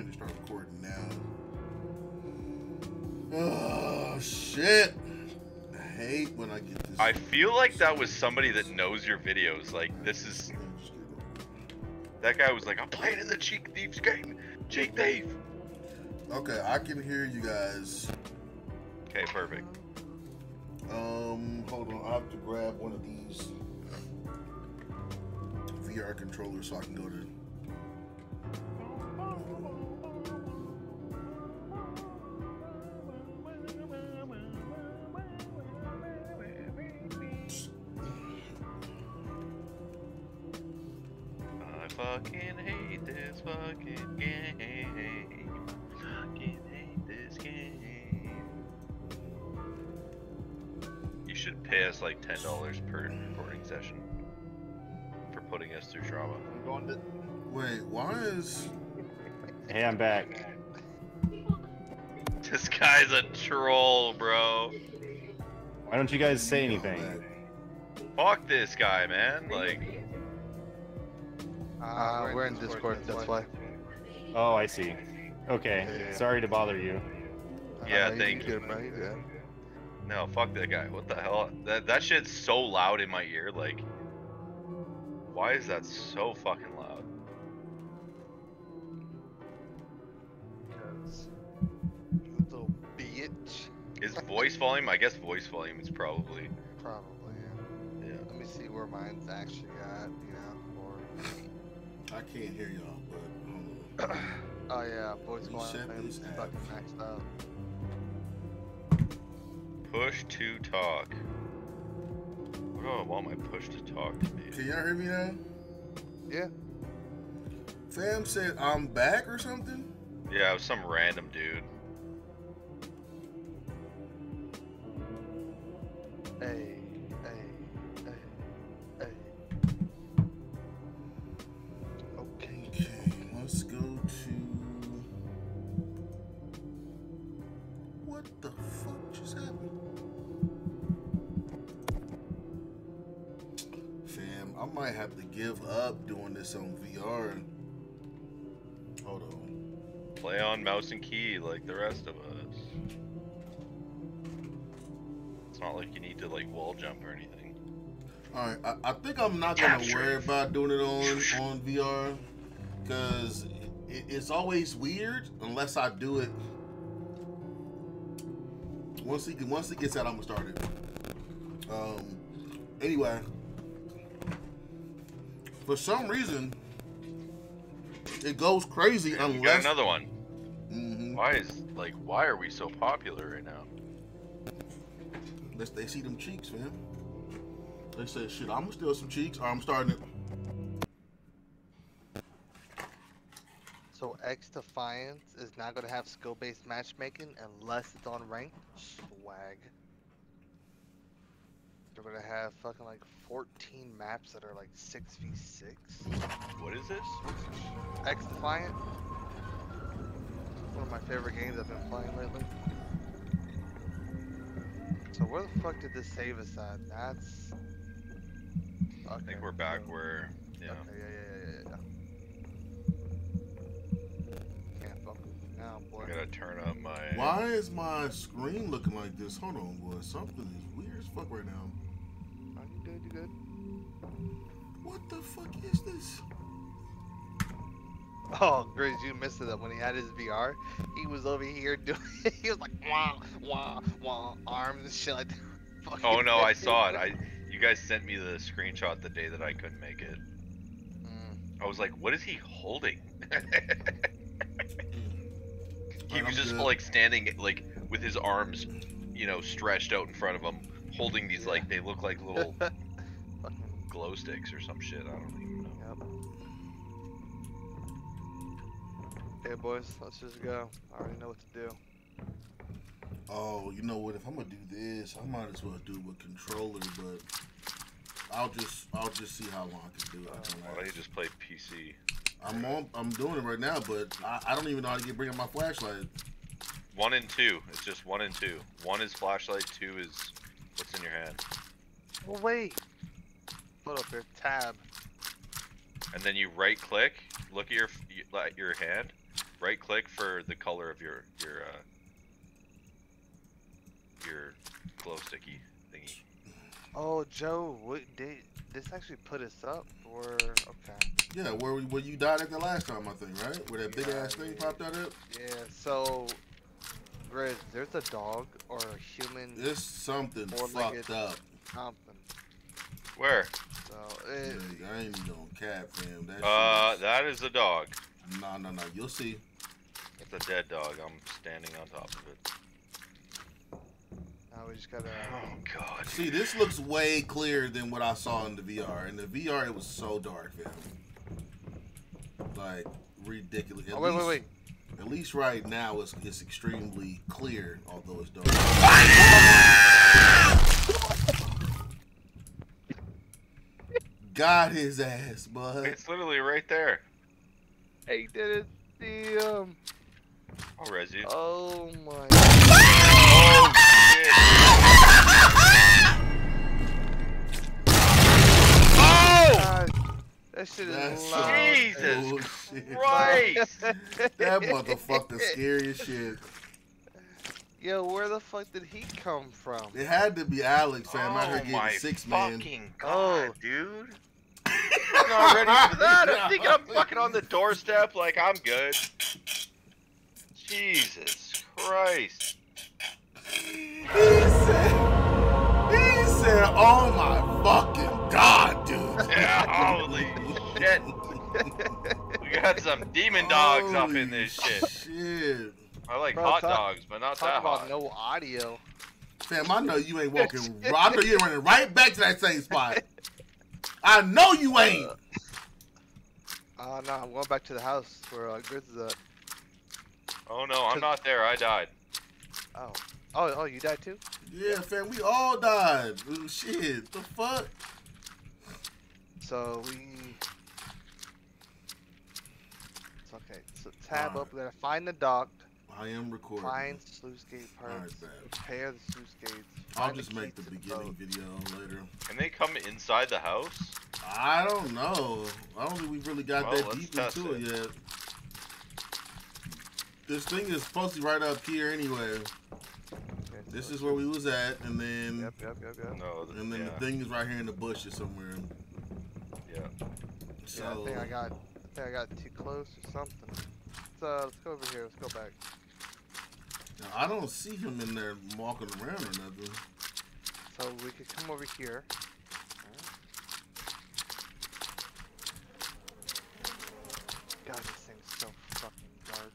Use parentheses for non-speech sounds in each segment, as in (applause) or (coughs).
and start recording now. Oh shit! I hate when I get this. I feel like that was somebody that knows your videos. Like this is that guy was like, I'm playing in the Cheek Thieves game. Cheek Thief. Okay, I can hear you guys. Okay, perfect. Um, hold on. I have to grab one of these VR controllers so I can go to. Ten dollars per recording session for putting us through trauma. I'm going to. Wait, why is? Hey, I'm back. (laughs) This guy's a troll, bro. Why don't you guys say anything? Fuck this guy, man. Like, Uh, we're in Discord, that's why. Oh, I see. Okay. Yeah, yeah. Sorry to bother you. Yeah, Uh, thank you. good, bro, you good. No, fuck that guy. What the hell? That that shit's so loud in my ear. Like, why is that so fucking loud? Because you little bitch. Is (laughs) voice volume? I guess voice volume is probably. Probably. Yeah. Yeah. Let me see where mine's actually at. You know, or I can't hear y'all, but um, hold (coughs) on. oh yeah, voice You volume this is at- fucking maxed out. Push to talk. What do I want my push to talk to be? Can y'all hear me now? Yeah. Fam said I'm back or something. Yeah, it was some random dude. Hey, hey, might have to give up doing this on VR. Hold on. Play on mouse and key like the rest of us. It's not like you need to like wall jump or anything. All right, I, I think I'm not gonna Capture. worry about doing it on on VR because it, it's always weird unless I do it. Once he once it gets out, I'm gonna start it. Um. Anyway, for some reason, it goes crazy You got unless. another one. Mhm. Why is like why are we so popular right now? Unless they see them cheeks, man. They say, "Shit, I'm gonna steal some cheeks," or I'm starting it. So X Defiance is not gonna have skill-based matchmaking unless it's on ranked. Swag. They're gonna have fucking like 14 maps that are like 6v6. What is this? X Defiant. One of my favorite games I've been playing lately. So where the fuck did this save us at? That's. I think we're back where yeah. Okay, yeah, yeah, yeah, yeah, yeah. Can't fuck with now, boy. I gotta turn up my Why is my screen looking like this? Hold on, boy. Something is weird as fuck right now. Are you good? What the fuck is this? Oh, Grizz, you missed it up when he had his VR. He was over here (laughs) doing. he was like wah wah wah arms and shit like that. (laughs) Fucking Oh no, I (laughs) saw it. I you guys sent me the screenshot the day that I couldn't make it. Mm. I was like, what is he holding? he was just good. like standing like with his arms, you know, stretched out in front of him, holding these like they look like little Fucking glow sticks or some shit. I don't even know. yep. Okay, boys, let's just go. I already know what to do. Oh, you know what? If I'm gonna do this, I might as well do it with controller, but I'll just I'll just see how long I can do it. Uh, I can Why don't you last. just play PC? I'm on I'm doing it right now, but I, I don't even know how to get bring up my flashlight. One and two. It's just one and two. One is flashlight. Two is what's in your hand. Well, wait. Put up here, tab. And then you right click, look at your f- y- like, your hand, right click for the color of your your uh your glow sticky thingy. Oh, Joe, what did this actually put us up? Or okay, Yeah, where we- where you died at the last time, I think, right? Where that big ass thing yeah. popped out up. yeah. So, Grizz, there's a dog or a human It's something fucked up. something. Where? So Yeah, it, I ain't even gonna cap, fam. That Uh, shit that is a dog. No, no, no. You'll see. It's a dead dog. I'm standing on top of it. now we just gotta. Oh god. See, this looks way clearer than what I saw in the VR. In the VR, it was so dark, fam. Like ridiculous. At Oh wait, wait, least- wait. At least right now, it's, it's extremely clear, although it's dark. (laughs) Got his ass, bud. It's literally right there. Hey, didn't see him. I'll res you. Oh my. Oh shit. Oh! God. That shit is That's loud. Jesus bullshit. Christ! (laughs) That motherfucker scary as shit. Yo, where the fuck did he come from? It had to be Alex, fam. I heard oh getting six man. fucking Oh. god, dude. I'm not ready for that. I'm thinking I'm fucking on the doorstep like I'm good. Jesus Christ. He said, he said, "Oh my fucking god, dude." Yeah, holy shit. We got some demon dogs up in this shit. Shit, I like Bro, hot talk- dogs, but not Talk that about hot. no audio. fam. I know you ain't walking. I know you ain't running right back to that same spot. (laughs) I know you ain't. Uh, no, I'm going back to the house where uh, Grizz is at. Oh no, I'm not there. I died. Oh. Oh, oh, you died too? Yeah, fam. We all died. Ooh, shit, the fuck. So we. It's okay. So tab Alright. up there. Find the dock. I am recording. Find sluice gate Alright, parts. bet. Repair the sluice gates. I'll just key make the beginning boat. video later. Can they come inside the house? I don't know. I don't think we've really got Well, that deep into it. it. yet. This thing is supposed to be right up here anyway. This is where we was at, and then Yep, yep, yep, yep. No. th- and then yeah, the thing is right here in the bushes somewhere. yeah. So Yeah, I think I got. I think I got too close or something. Let's uh, let's go over here. Let's go back. Now, I don't see him in there walking around or nothing. So we could come over here. God, this thing's so fucking dark.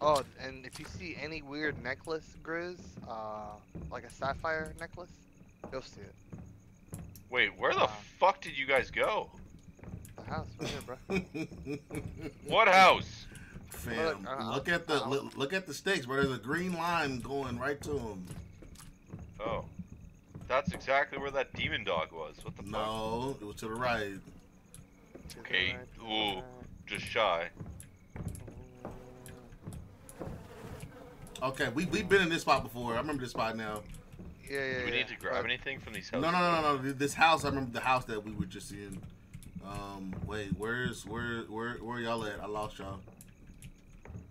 Oh, and if you see any weird necklace, Grizz, uh, like a sapphire necklace, you'll see it. Wait, where the Uh, fuck did you guys go? The house, right here, bro. (laughs) What house? Fam, Look, uh, look at the uh, look, look at the stakes, bro. There's a green line going right to him. Oh. That's exactly where that demon dog was. What the fuck? No, it was to the right. To the Okay, right, ooh. right. Just shy. Okay, we we've been in this spot before. I remember this spot now. Yeah, yeah, Do we yeah. need to grab but- anything from these No, houses? no, no, no, no. This house, I remember the house that we were just in. Um, wait, where's where where where y'all at? I lost y'all.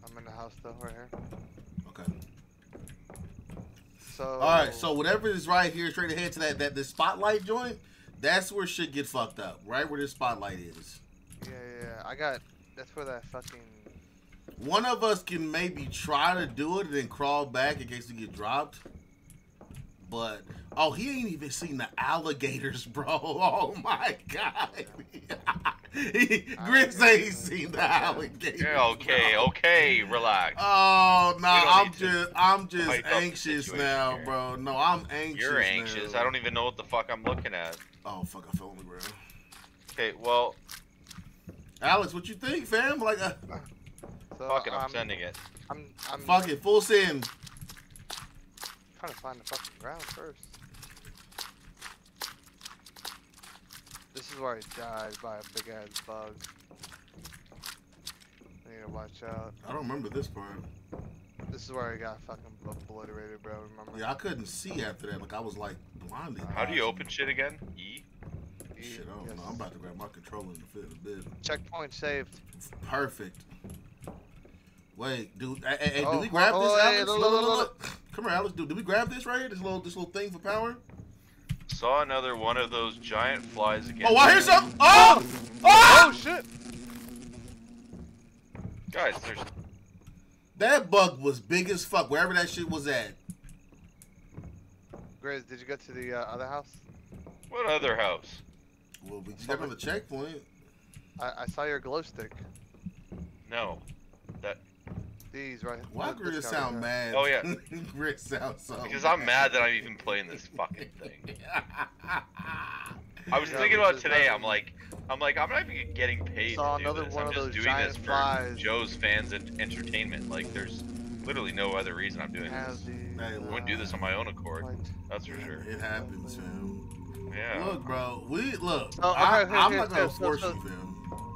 I'm in the house though, right here. Okay. So. All right. So whatever is right here, straight ahead to that that the spotlight joint, that's where shit get fucked up. Right where this spotlight is. Yeah, yeah, yeah. I got. That's where that fucking. One of us can maybe try to do it and then crawl back in case we get dropped. But oh, he ain't even seen the alligators, bro. (laughs) Oh my god. (laughs) he, Grizz ain't seen the alligators. Yeah, okay, bro. okay, relax. Oh no, We I'm just I'm just hype up the anxious now, here. bro. No, I'm anxious. You're anxious. now. I don't even know what the fuck I'm looking at. Oh fuck, I fell on the ground. Okay, well, Alex, what you think, fam? Like, uh, So fuck it, I'm I'm, sending it. I'm, I'm fuck it, full send. Trying to find the fucking ground first. This is where I died by a big ass bug. I need to watch out. I don't remember this part. This is where I got fucking obliterated, bro. Remember? Yeah, I couldn't see after that. Like I was like blinded. How do you open shit again? E? Shit, I don't Yes. know. I'm about to grab my controller in a bit. A bit. Checkpoint saved. Perfect. Wait, dude. Hey, hey, hey, Oh, did we grab oh, this, hey, Alex? look, Look, look, look, look, look. Come here, Alex. Dude, did we grab this right here? This little, this little thing for power? Saw another one of those giant flies again. Oh, I hear something. Oh, oh! Oh shit! Guys, there's That bug was big as fuck. Wherever that shit was at. Grizz, did you get to the uh, other house? what other house? Well, we just got the checkpoint. I, I saw your glow stick. No. These right. Why this Grizz right sound here. mad? Oh, yeah. (laughs) Grizz sounds so. Because I'm mad that I'm even playing this fucking thing. (laughs) I was Yeah, thinking about today. nothing. I'm like, I'm like, I'm not even getting paid Saw to do another this. one I'm of just those doing giant this for flies. Joe's fans and entertainment. Like, there's literally no other reason I'm doing Has this. the, Hey, I wouldn't do this uh, on my own accord. light. That's for sure. It happens, fam. Yeah. Look, bro. We look. Oh, I, okay, I'm here, not gonna so- force so- you, fam.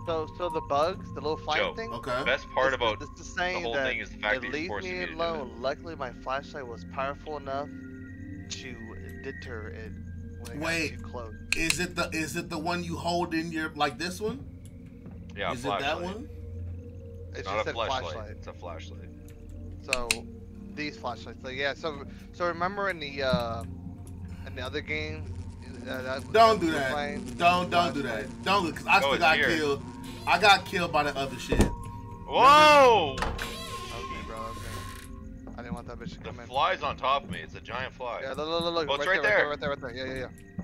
So, so the bugs, the little flying Joe, thing. Okay. The best part this, about this is the saying whole that thing is the fact that you're me me to do alone. it. Luckily, my flashlight was powerful enough to deter it when it Wait. got too close. Is it the is it the one you hold in your like this one? Yeah, is flashlight. it that one? It's Not just a flashlight. flashlight. It's a flashlight. So these flashlights. So yeah. So so remember in the uh, in the other game. Uh, that, Don't do that. playing? Don't don't do that. Don't because I Oh, still got here. killed. I got killed by the other shit. Whoa! Okay, bro. Okay. I didn't want that bitch to The come in. fly's on top of me. It's a giant fly. Yeah, look, look, look, look. Oh, it's right, right there, there. right there, right there, right there. Yeah, yeah, yeah.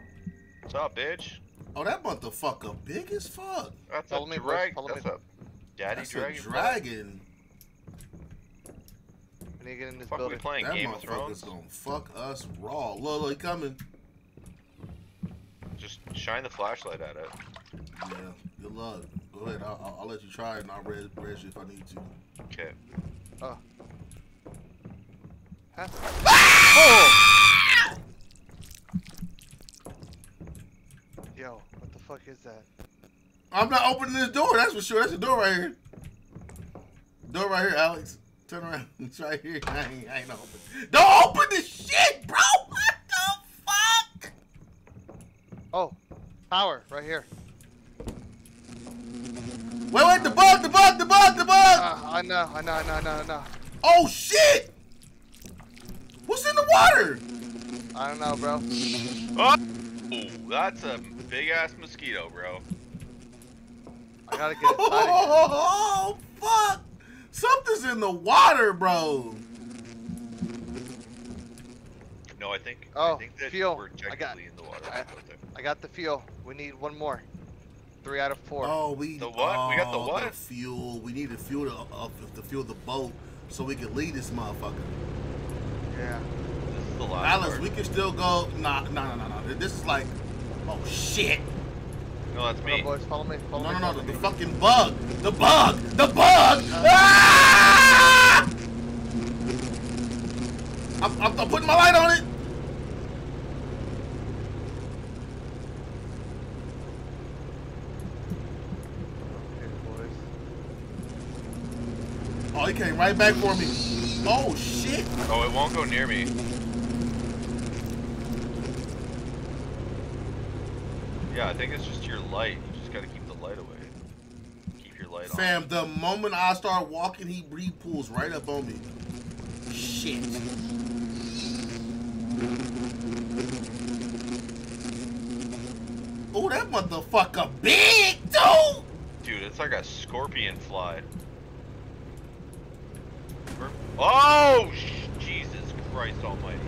What's up, bitch? Oh, that motherfucker big as fuck. That's Follow a me, boys, drag. follow That's me. a daddy That's dragon. a dragon. We need to get in this Fuck, we building. playing That Game of motherfucker's Thrones. gonna fuck us raw. Look, look, he coming. Just shine the flashlight at it. Yeah, good luck. Go ahead. I'll, I'll, I'll let you try it and I'll res, res you if I need to. Okay. Oh. Huh? Oh! Yo, what the fuck is that? I'm not opening this door. That's for sure. That's the door right here. Door right here, Alex. Turn around. (laughs) It's right here. I ain't, I ain't open. Don't open this shit, bro. What the fuck? Oh, power right here. Wait, wait. The bug. The bug. The bug. The bug. Uh, I know, I know, I know, I know, I know. Oh shit! What's in the water? I don't know, bro. Oh, that's a big ass mosquito, bro. I gotta get inside of. (laughs) Oh fuck! Something's in the water, bro. No, I think. Oh, I think that fuel. we're I got- in the water. I- I got the fuel. We need one more. Three out of four. Oh, we The what? We got the oh, what? fuel. We need to fuel the uh, to fuel the boat so we can lead this motherfucker. Yeah. This is the last Alice, part. we can still go. Nah, nah, nah, nah, nah. This is like, oh shit! No, that's me. on, boys, follow me. Follow No, me. no, no, follow the, the fucking bug, the bug, the bug! Ah! I'm, I'm, I'm putting my light on it. Okay, boys. He came right back for me. Oh shit! Oh, it won't go near me. Yeah, I think it's just your light. You just gotta keep the light away. Keep your light on. Fam, the moment I start walking, he, he pulls right up on me. Shit. Oh, that motherfucker big, dude! Dude, it's like a scorpion fly. Where- Oh, sh- Jesus Christ Almighty!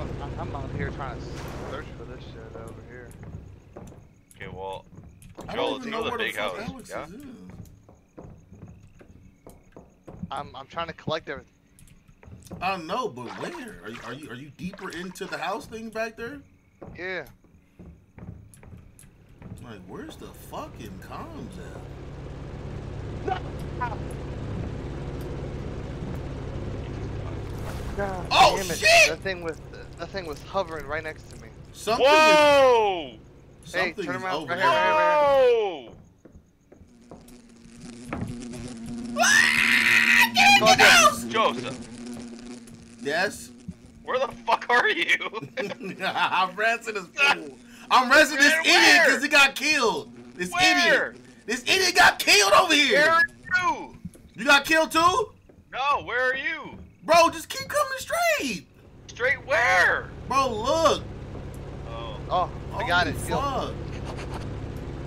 I'm- I'm out here trying to search for this shit over here. Okay, well, Joel, let's go to the where big house. Alex Yeah? I'm I'm trying to collect everything. I don't know, but where? Are you, are you are you deeper into the house thing back there? Yeah. Like, where's the fucking comms at? (laughs) God Oh, damn it. shit! That thing was that thing was hovering right next to me. Something is, Whoa! something Hey, turn is around, over right here, right Whoa! Ah, get in the house! Joseph, Yes. Where the fuck are you? (laughs) I'm resting this (laughs) fool. I'm resting this Man, idiot because he got killed. This Where? idiot. This idiot got killed over Where here. are you? You got killed too? No, where are you? Bro, just keep coming straight. Straight where? Bro, look. Oh, Oh, I got it. Yo, Fuck.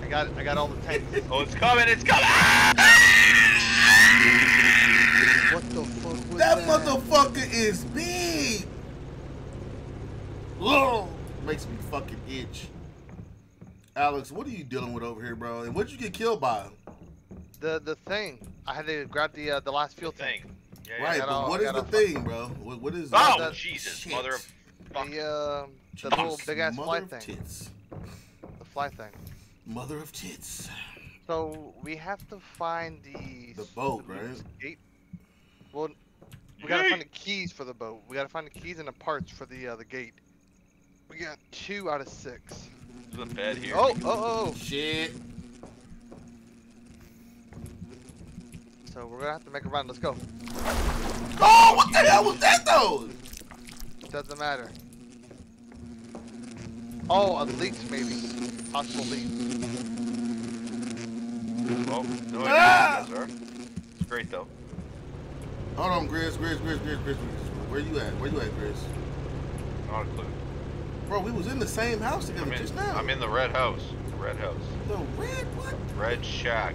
I got it. I got all the tanks. (laughs) oh, it's coming! It's coming! What the fuck was That that? motherfucker is big. Ugh. Makes me fucking itch. Alex, what are you dealing with over here, bro? And what'd you get killed by? The the thing. I had to grab the uh, the last fuel tank. Thing. Yeah, yeah. Right, but all- what is the thing, bro? What, what is Oh, that- Jesus, Shit. mother of fuck. The uh, the Jesus, little big ass mother fly of thing. Tits. The fly thing. Mother of tits. So we have to find the The boat, the right? Gate. Well, we gotta find the keys for the boat. We gotta find the keys and the parts for the uh, the gate. We got two out of six. There's a bed here. Oh, Oh, oh, Shit. So we're gonna have to make a run. Let's go. Oh, what the hell was that though? Doesn't matter. Oh, a leak maybe. Possible leak. Oh, no Ah! idea, sir. It's great though. Hold on, Grizz, Grizz, Grizz, Grizz, Grizz, Grizz. Where you at? Where you at, Grizz? Not a clue. Bro, we was in the same house I'm together in, just now. I'm in the red house. The red house. the red what? Red shack.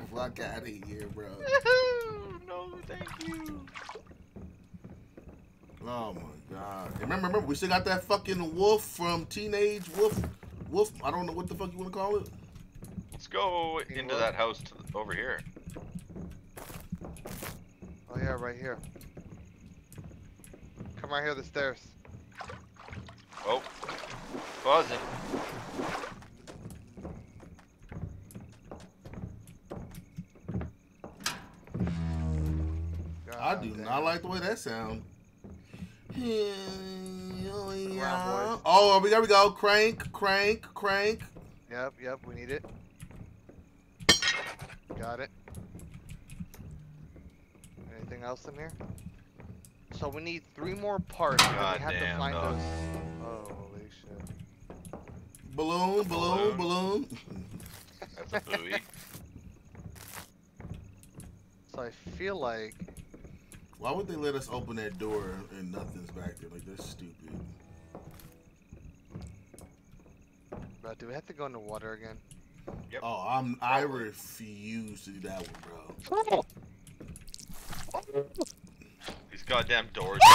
Fuck out of here, bro. (laughs) no, thank you. Oh my god. And remember, remember, we still got that fucking wolf from Teenage Wolf. Wolf, I don't know what the fuck you want to call it. Let's go You into what? that house to the, over here. Oh yeah, right here. Come right here, the stairs. Oh, buzzing. I do damn. not like the way that sound. boys. Oh, we there we go. Crank, crank, crank. Yep, yep, we need it. Got it. Anything else in here? So we need three more parts, and then we have to find dog. those. Oh, holy shit. Balloon, balloon, balloon. That's a buoy. (laughs) So I feel like Why would they let us open that door and nothing's back there? Like that's stupid. Bro, do we have to go into water again? Oh, I'm I refuse to do that one, bro. These goddamn doors. (laughs)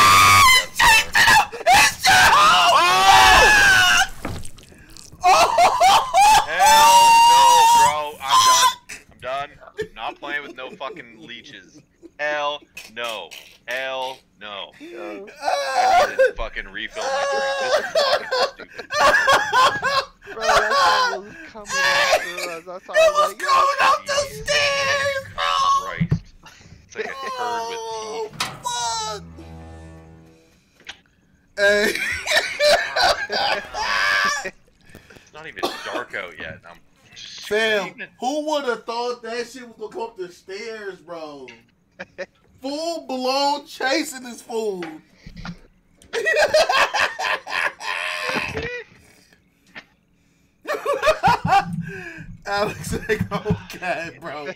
Hell no, bro. I'm done. I'm done. I'm not playing with no fucking leeches. Hell no. Hell no. I need to fucking refill my drink. This is fucking stupid. Bro, that was coming after us. That's how I was like, going up the stairs, Christ. It's like a turd with Oh, teeth. fuck. Hey. It's not even dark out yet. I'm just Fam, screaming. who would have thought that shit was gonna come up the stairs, bro? (laughs) Full blown chasing this fool. (laughs) Alex, okay, bro.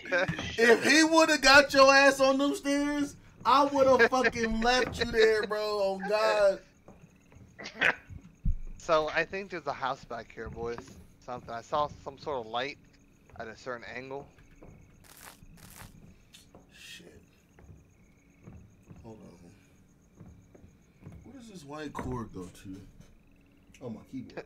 If he would have got your ass on them stairs, I would have fucking left you there, bro. Oh God. So I think there's a house back here, boys. Something. I saw some sort of light at a certain angle. Shit. Hold on. Where does this white cord go to? Oh, my keyboard. (laughs)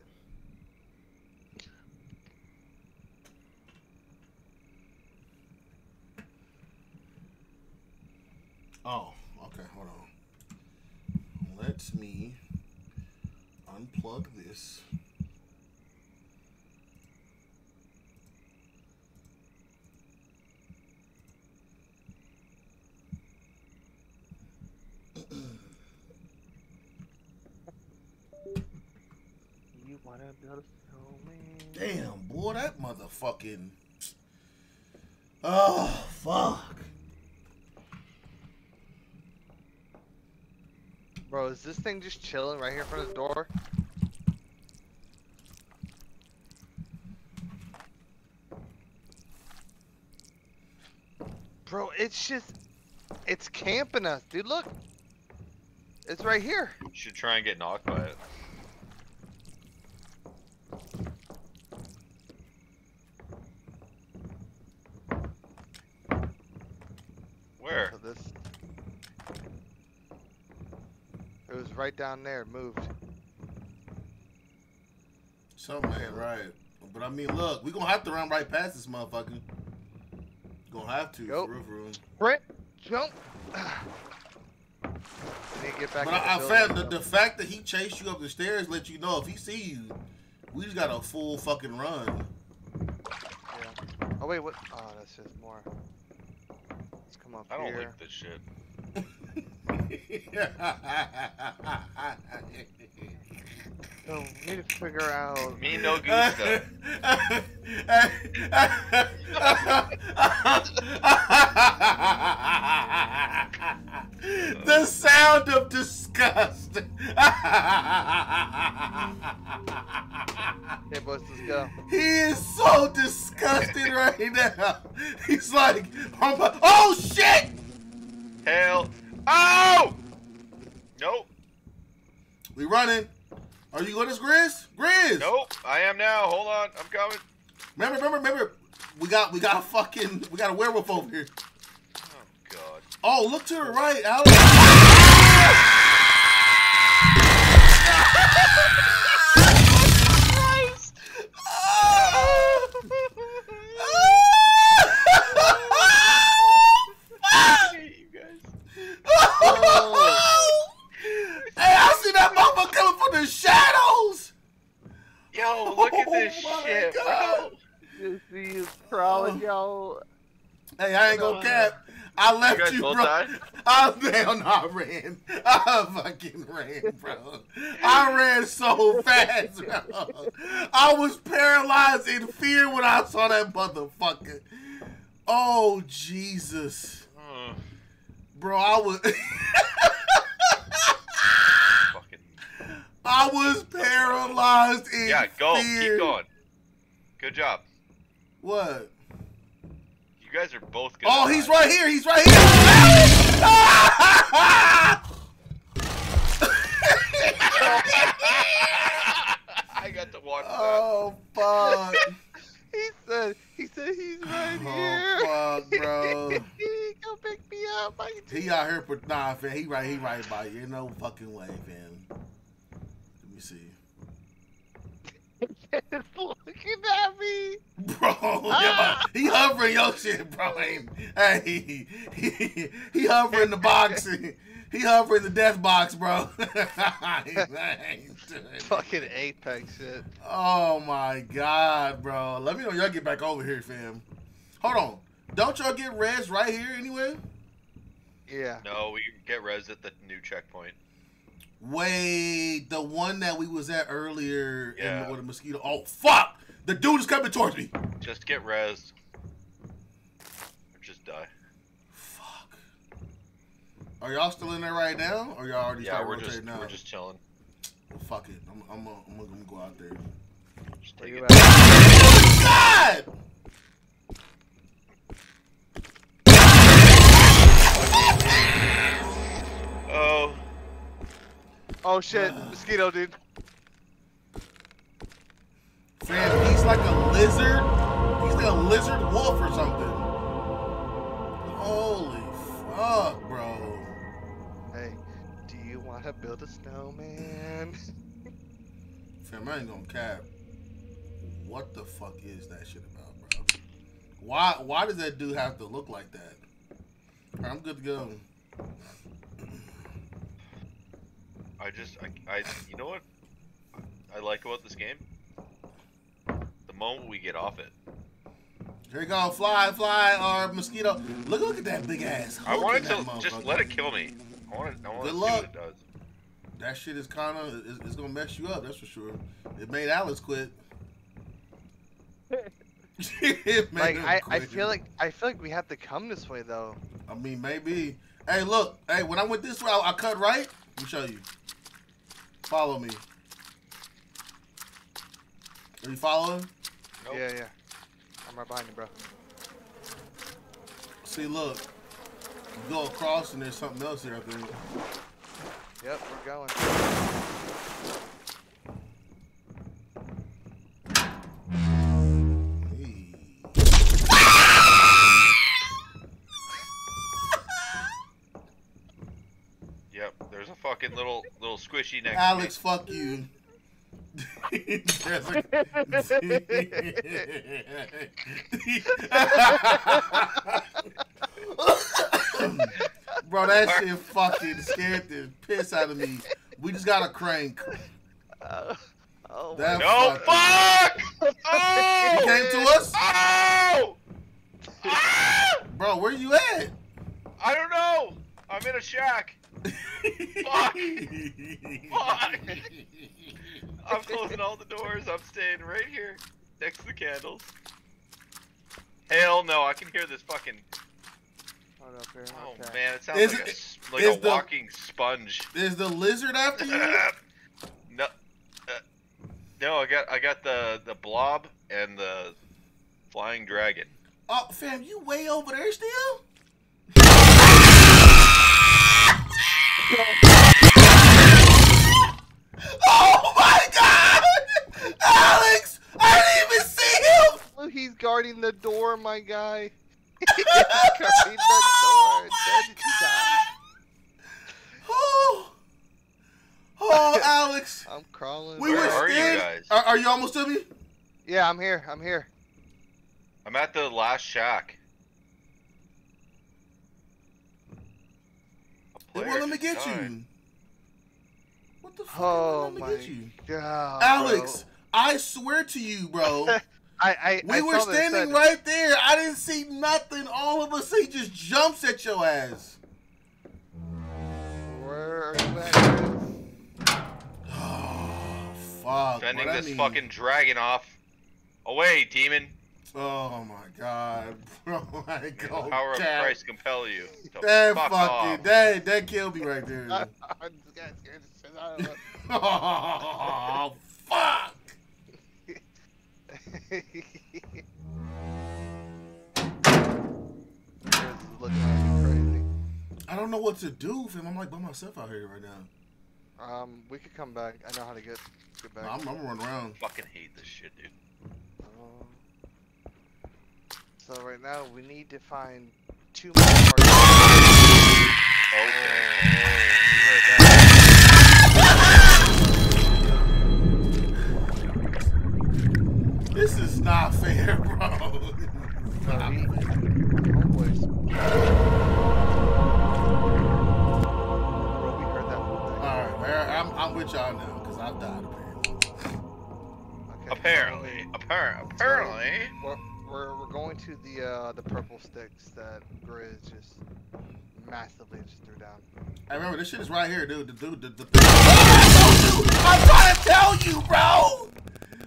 oh, okay, hold on. Let me unplug this. You wanna build a snowman? Damn, boy, that motherfucking. Oh, fuck. Bro, is this thing just chilling right here in front of the door? Bro, it's just, it's camping us, dude. Look, it's right here. You should try and get knocked by it. Where? So this, it was right down there. it Moved. Something ain't right. But I mean, look, we gonna have to run right past this motherfucker. Gonna have to, Yup. for real, for real. Sprint, jump. I (sighs) need get back. But the I, I found the, the fact that he chased you up the stairs let you know if he see you, we just got a full fucking run. Yeah. Oh wait, what? Oh, that's just more. Let's come up I don't like this shit. So we need to figure out. Me no gusta. (laughs) the sound of disgust. Okay, boys, let's go. he is so disgusted right now. He's like, oh shit! Hell. Oh! Nope. We running. Are you with us, Grizz? Grizz. Nope. I am now. Hold on. I'm coming. Remember, remember, remember. We got, we got a fucking, we got a werewolf over here. Oh god. Oh, look to the right, Alex. (laughs) you guys. Hey, I see that motherfucker coming from the shadows. Yo, look at this Oh my shit, God. bro. You see you crawling, yo. Hey, I ain't gonna cap. I left guys you, bro. died? (laughs) I hell no, I ran. (laughs) I fucking ran, bro. I ran so fast, (laughs) bro. I was paralyzed in fear when I saw that motherfucker. Oh Jesus, Hmm, bro! I was, fucking. I was paralyzed in Yeah, go. fear. Keep going. Good job. What? You guys are both gonna Oh, die. he's right here. He's right here. (laughs) I got to watch that. oh fuck. He said, he said he's right oh, here. Oh fuck, bro. (laughs) Come pick me up. He out here for nah, fam. He right, he right by you. No fucking way, fam. Let me see, (laughs) It's looking at me. bro. (laughs) Ah! he hovering your shit, bro. Ain't- Hey, (laughs) he, he hovering the box. He hovering the death box, bro. I ain't doing it. Fucking apex shit. Oh my god, bro. Let me know y'all get back over here, fam. Hold on. Don't y'all get res right here anyway? Yeah. No, we get res at the new checkpoint. Wait, the one that we was at earlier Yeah. in with a mosquito. Oh fuck! The dude is coming towards me. Just get res. Or just die. Fuck. Are y'all still in there right now, or y'all already Yeah, we're just rotating out? we're just chilling. Well, fuck it. I'm, I'm, gonna- I'm, gonna go out there. Just Where take it. at? God! Oh, Oh shit, mosquito dude. Fam, he's like a lizard. He's like a lizard wolf or something. Holy fuck, bro. Hey, do you want to build a snowman? (laughs) Fam, I ain't gonna cap. What the fuck is that shit about, bro? Why why does that dude have to look like that? Alright, I'm good to go. I just, I, I, you know what? I like about this game. The moment we get off it, Here you go, fly, fly, or mosquito. Look, look at that big ass. I hook want in to just let it kill me. I want to, I want to see luck. what it does. That shit is kind of, it's, it's gonna mess you up. That's for sure. It made Alice quit. (laughs) it made Like I, I feel like I feel like we have to come this way though. I mean, maybe. Hey, look. Hey, when I went this way, I, I cut right. Let me show you. Follow me. Are you following? Nope. Yeah, yeah. I'm right behind you, bro. See, look. You go across, and there's something else here. I think. Yep, we're going. Fucking little, little squishy next Alex, fuck you. Bro, that shit fucking scared the piss out of me. We just got a crank. Uh, oh That. No, fucking- fuck! Oh! You came to us? Oh! Ah! Bro, where you at? I don't know. I'm in a shack. Fuck. Fuck. I'm closing all the doors. I'm staying right here next to the candles. Hell no, I can hear this fucking. Hold up here. Oh okay. man, it sounds Is like, it- a, s- like is a the- walking sponge. Is the lizard after you? (laughs) no, uh, no, I got I got the the blob and the flying dragon. Oh, fam, you way over there still? Oh my god! Alex! I didn't even see him! Oh, he's guarding the door, my guy. (laughs) he's guarding the door. Oh then he died. Oh, oh Alex. (laughs) I'm crawling. We Where were are you guys? Are, are you almost to me? Yeah, I'm here. I'm here. I'm at the last shack. A They won't let me get you. What the fuck? Oh they my let me get you? God, Alex, I swear to you, bro. (laughs) I, I, We I were standing right there. I didn't see nothing. All of a sudden, he just jumps at your ass. Where are you at? Oh, (sighs) fuck. Fending this mean- fucking dragon off. Away, demon. Oh my god, (laughs) bro. I May the go power of down. Christ compel you. to That fuck fucking off. that that killed me right there. (laughs) I'm just gonna scare the shit out of oh fuck. him. Chris is looking at me crazy. I don't know what to do, fam. I'm like by myself out here right now. Um, we could come back. I know how to get get back. I'm, I'm running around. Fucking hate this shit, dude. Um, so right now we need to find two more. parts. (laughs) This is not fair, bro. (laughs) Not fair. Bro, we heard that. All right, I'm, I'm with y'all now because I've died apparently. Okay, Apparently, apparently, apparently. We're, we're, we're going to the uh, the purple sticks that Grizz just massively just threw down. Hey, remember this shit is right here, dude. The dude, the, the. I'm trying to tell you, bro.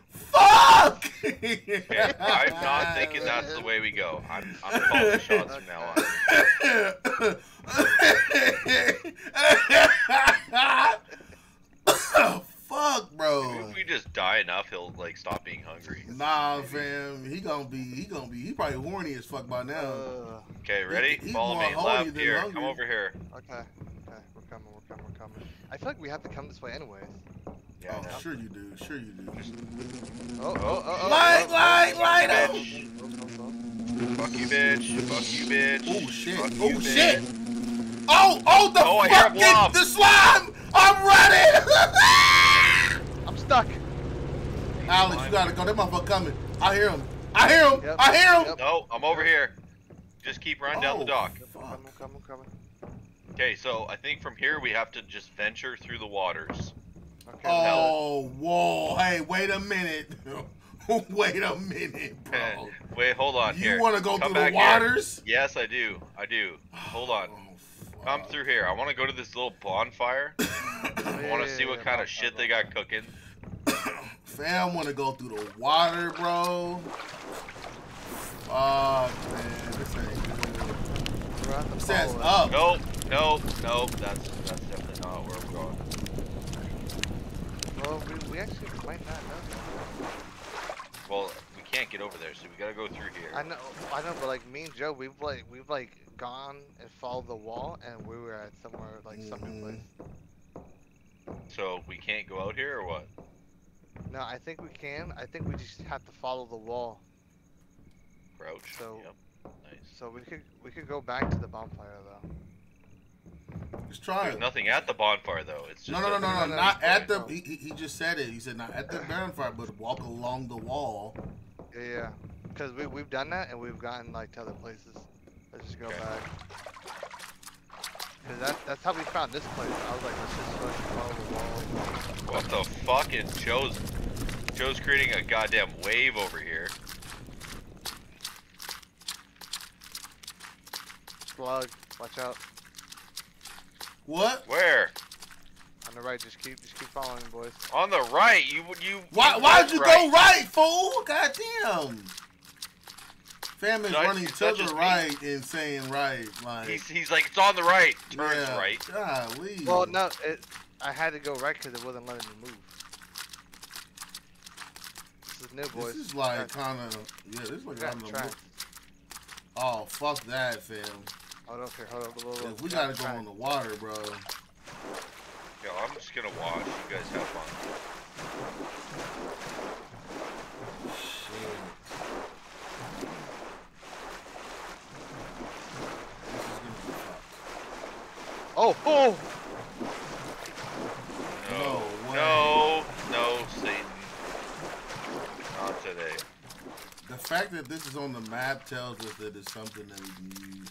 Fuck. Okay, I'm not thinking that's the way we go. I'm, I'm calling shots from now on. (laughs) (laughs) (laughs) Fuck, bro. Maybe if we just die enough, he'll like stop being hungry. Nah, fam. He gonna be. He gonna be. He probably horny as fuck by now. Uh, Okay, ready? he's Follow me. horny Left here. hungry. Come over here. okay, okay, we're coming, we're coming, we're coming. I feel like we have to come this way anyways. Yeah, oh, sure you do. Sure you do. Oh, oh, oh, oh. Light, oh, light, oh, light oh, him. oh, oh. Fuck you, bitch. Fuck you, bitch. Oh shit. Fuck Oh you, shit. bitch. Oh, oh the Oh, I hear a fucking the slime. I'm running. (laughs) I'm stuck. Alex, you gotta go. That motherfucker coming. I hear him. I hear him. Yep, I hear him. yep. No, I'm over here. Just keep running down the Oh, dock. fuck. Coming, coming, coming. Okay, so I think from here we have to just venture through the waters. Okay. Oh, whoa. Hey, wait a minute. (laughs) wait a minute, bro. Eh, wait, hold on You here. want to go Come through the back here. waters? Yes, I do. I do. (sighs) Hold on. Oh, Come through here. I want to go to this little bonfire. (coughs) I want to see what kind of shit they got cooking. Fam want to go through the water, bro. Fuck, man. This ain't good. We're at the says up. Nope, nope, nope. That's that's definitely not where we're going. Well, we, we actually might not know. that. Well, we can't get over there, so we gotta go through here. I know, I know, but like me and Joe, we've like we've like gone and followed the wall, and we were at somewhere like some new place. So we can't go out here or what? No, I think we can. I think we just have to follow the wall. Crouch. So- Yep. Nice. So we could we could go back to the bonfire though. Just try There's it. nothing at the bonfire though. It's just No, no, no, a- no, no, no, not at the. He, he he just said it. He said not at the bonfire, but walk along the wall. Yeah, yeah. Because we we've done that and we've gotten like to other places. Let's just go Okay. back. Cause that that's how we found this place. I was like, let's just fucking follow the wall. What the fuck is Joe's? Joe's creating a goddamn wave over here. Slug, watch out. What? Where? On the right, just keep just keep following, boys. On the right. You you. Why? you Why'd you right. go right, fool? Goddamn. Fam is running to the just me? right and saying right, like. He's, he's like it's on the right. Turns yeah, right. Golly. Well, no, it, I had to go right because it wasn't letting me move. This is new, boys. This is like kind of yeah. This is like track- kind of. Oh fuck that, fam. Hold up here, hold up, hold up, hold If up. we gotta go track. on the water, bro. Yo, I'm just gonna watch. You guys have fun. Shit. This is gonna be fucked. Oh, oh! No. No way. No. No, Satan. Not today. The fact that this is on the map tells us that it's something that we can use.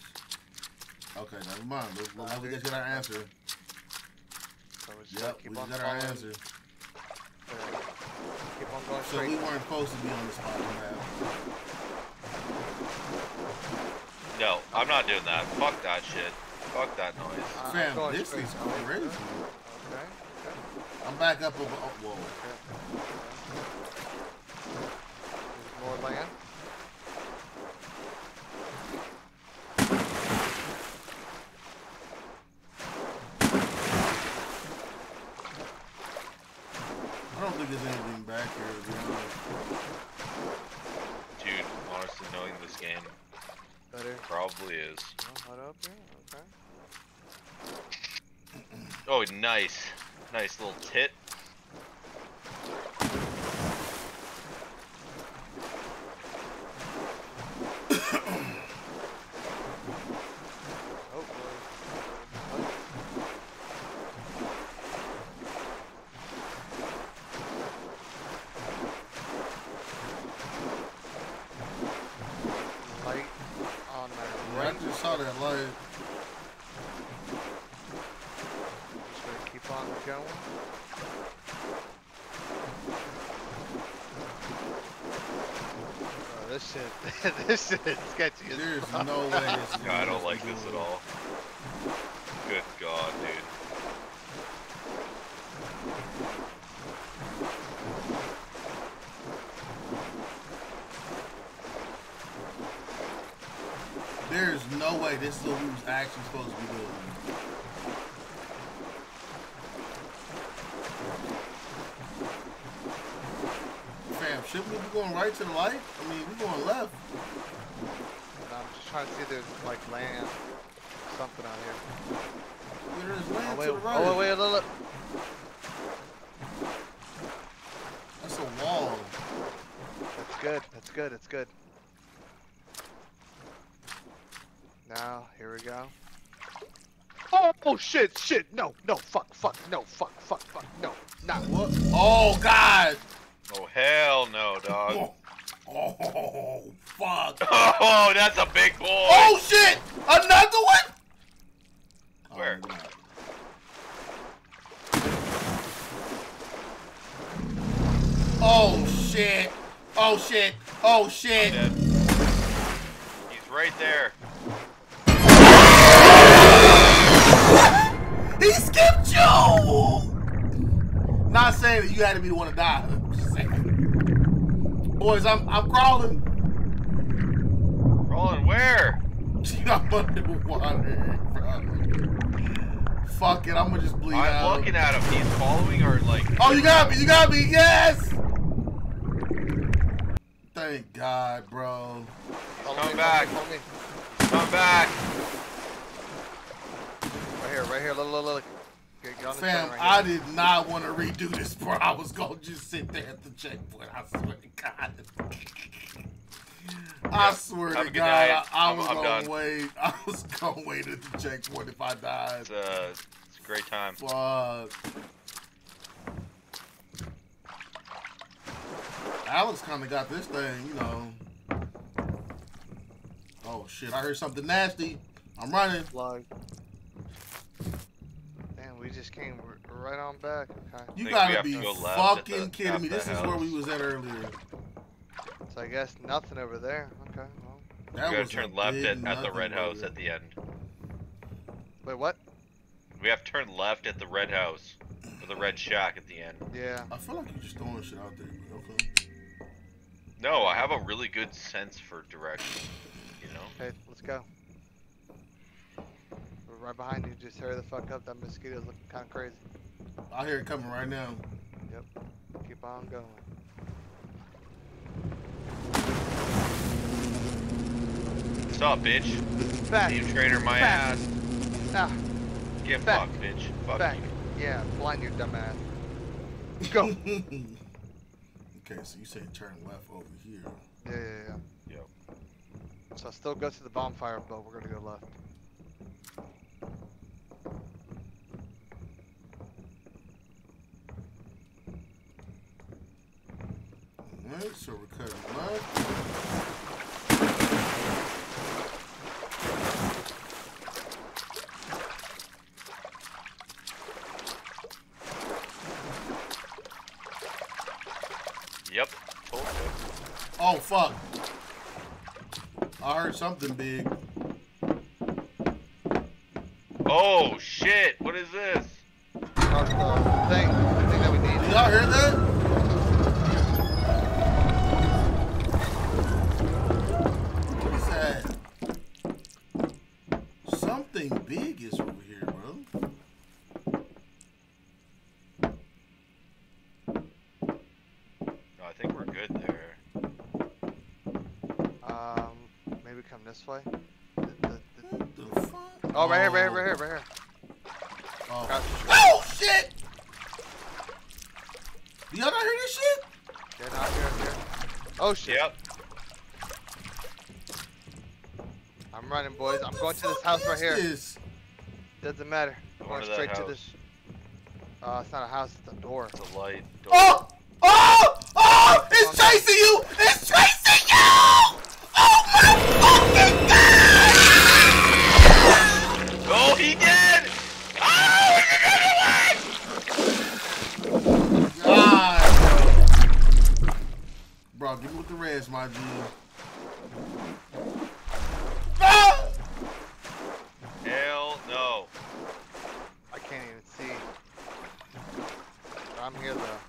Okay, never mind. Let's, let's, we get our answer. So we just Yep, we got our following, answer. uh, Keep on going So straight. we weren't supposed to be on the spot map. No, I'm not doing that. Fuck that shit. Fuck that noise. Uh, Fam, going this straight. is crazy. Okay, okay. I'm back up over. Oh, whoa. There's more land. I don't think there's anything back here, to be honest. Dude, honestly, knowing this game Better. probably is. Oh, hold up here. Okay. Oh, nice. Little tit. Oh, boy. Light on my Yeah, right. I just saw that light. Just gonna keep on going. Oh, this shit, this shit is sketchy There's no way this is (laughs) I don't like this at all. Good God, dude. There's no way this is what we was actually supposed to be doing. Fam, shouldn't we be going right to the light? I mean, we're going left. And I'm trying to see if there's like land, something out here. There's Oh wait, to the right. oh wait, look, look. That's a wall. That's good. That's good. It's good. Now here we go. Oh, oh shit, shit, no, no, fuck, fuck, no, fuck, fuck, fuck, no, no. What? Oh God! Oh, hell no, dog. Oh. Oh, oh fuck! Oh, that's a big boy. Oh shit! Another one! Where? Oh, maybe not. Oh shit! Oh shit! Oh shit! Dead. He's right there. (laughs) He skipped you! Not saying that you had to be the one to die. I'm just saying. Boys, I'm I'm crawling. Rolling where? (laughs) I'm underwater, bro. Fuck it, I'm gonna just bleed I'm out. looking at him. He's following our like. Oh, you got me! You got me! Yes! Thank God, bro. Come me, back. Follow me, Come back. Right here, right here. Look, look, look. Get, get on this Fam, plane I did not want to redo this, bro. I was gonna just sit there at the checkpoint. I swear to God. I swear Have to God, night. I, I I'm- was I'm gonna done. wait. (laughs) I was gonna wait at the checkpoint if I died. It's, uh, it's a great time. Fuck. Alex kind of got this thing, you know. Oh shit! I heard something nasty. I'm running. Plug. Damn, we just came right on back. Okay. You gotta be to go fucking the- kidding me. the This is where we was at earlier. So I guess nothing over there. Okay. Well. That we gotta turn left at, at the red house at the end. Wait, what? We have to turn left at the red house. Or the red shack at the end. Yeah. I feel like you're just throwing shit out there. but Okay. No, I have a really good sense for direction. You know? Okay, let's go. We're right behind you. Just hurry the fuck up. That mosquito's looking kind of crazy. I hear it coming right now. Yep. Keep on going. What's up, bitch? Back. Team trainer my Back. ass. Ah, Get Back. fucked, bitch. Fuck back. you. Yeah, blind you dumbass. (laughs) Go. okay, so you say turn left over here. Yeah, yeah, yeah. Yep. So I still go to the bonfire, but we're gonna go left. Alright, so we're cutting left. Yep. Told you. Oh fuck. I heard something big. Oh shit! What is this? Across the thing, the thing that we Did y'all hear that? What is that? Something big is over here, bro. No, I think we're good there. Um, maybe come this way. The- the- the- What the fuck? Oh, right here, right here, right here, right here. Oh, Across oh shit! Do y'all not hear this shit? Yeah, not here, here. Oh shit. Yep. I'm running, boys. I'm going to this house right here. this? Doesn't matter. Go Going to that straight to this. Uh, it's not a house. It's a door. It's a light. Door. Oh! Oh! Oh! It's chasing you! It's chasing you! Bro, give me with the reds, my G. Ah! Hell no. I can't even see. I'm here though.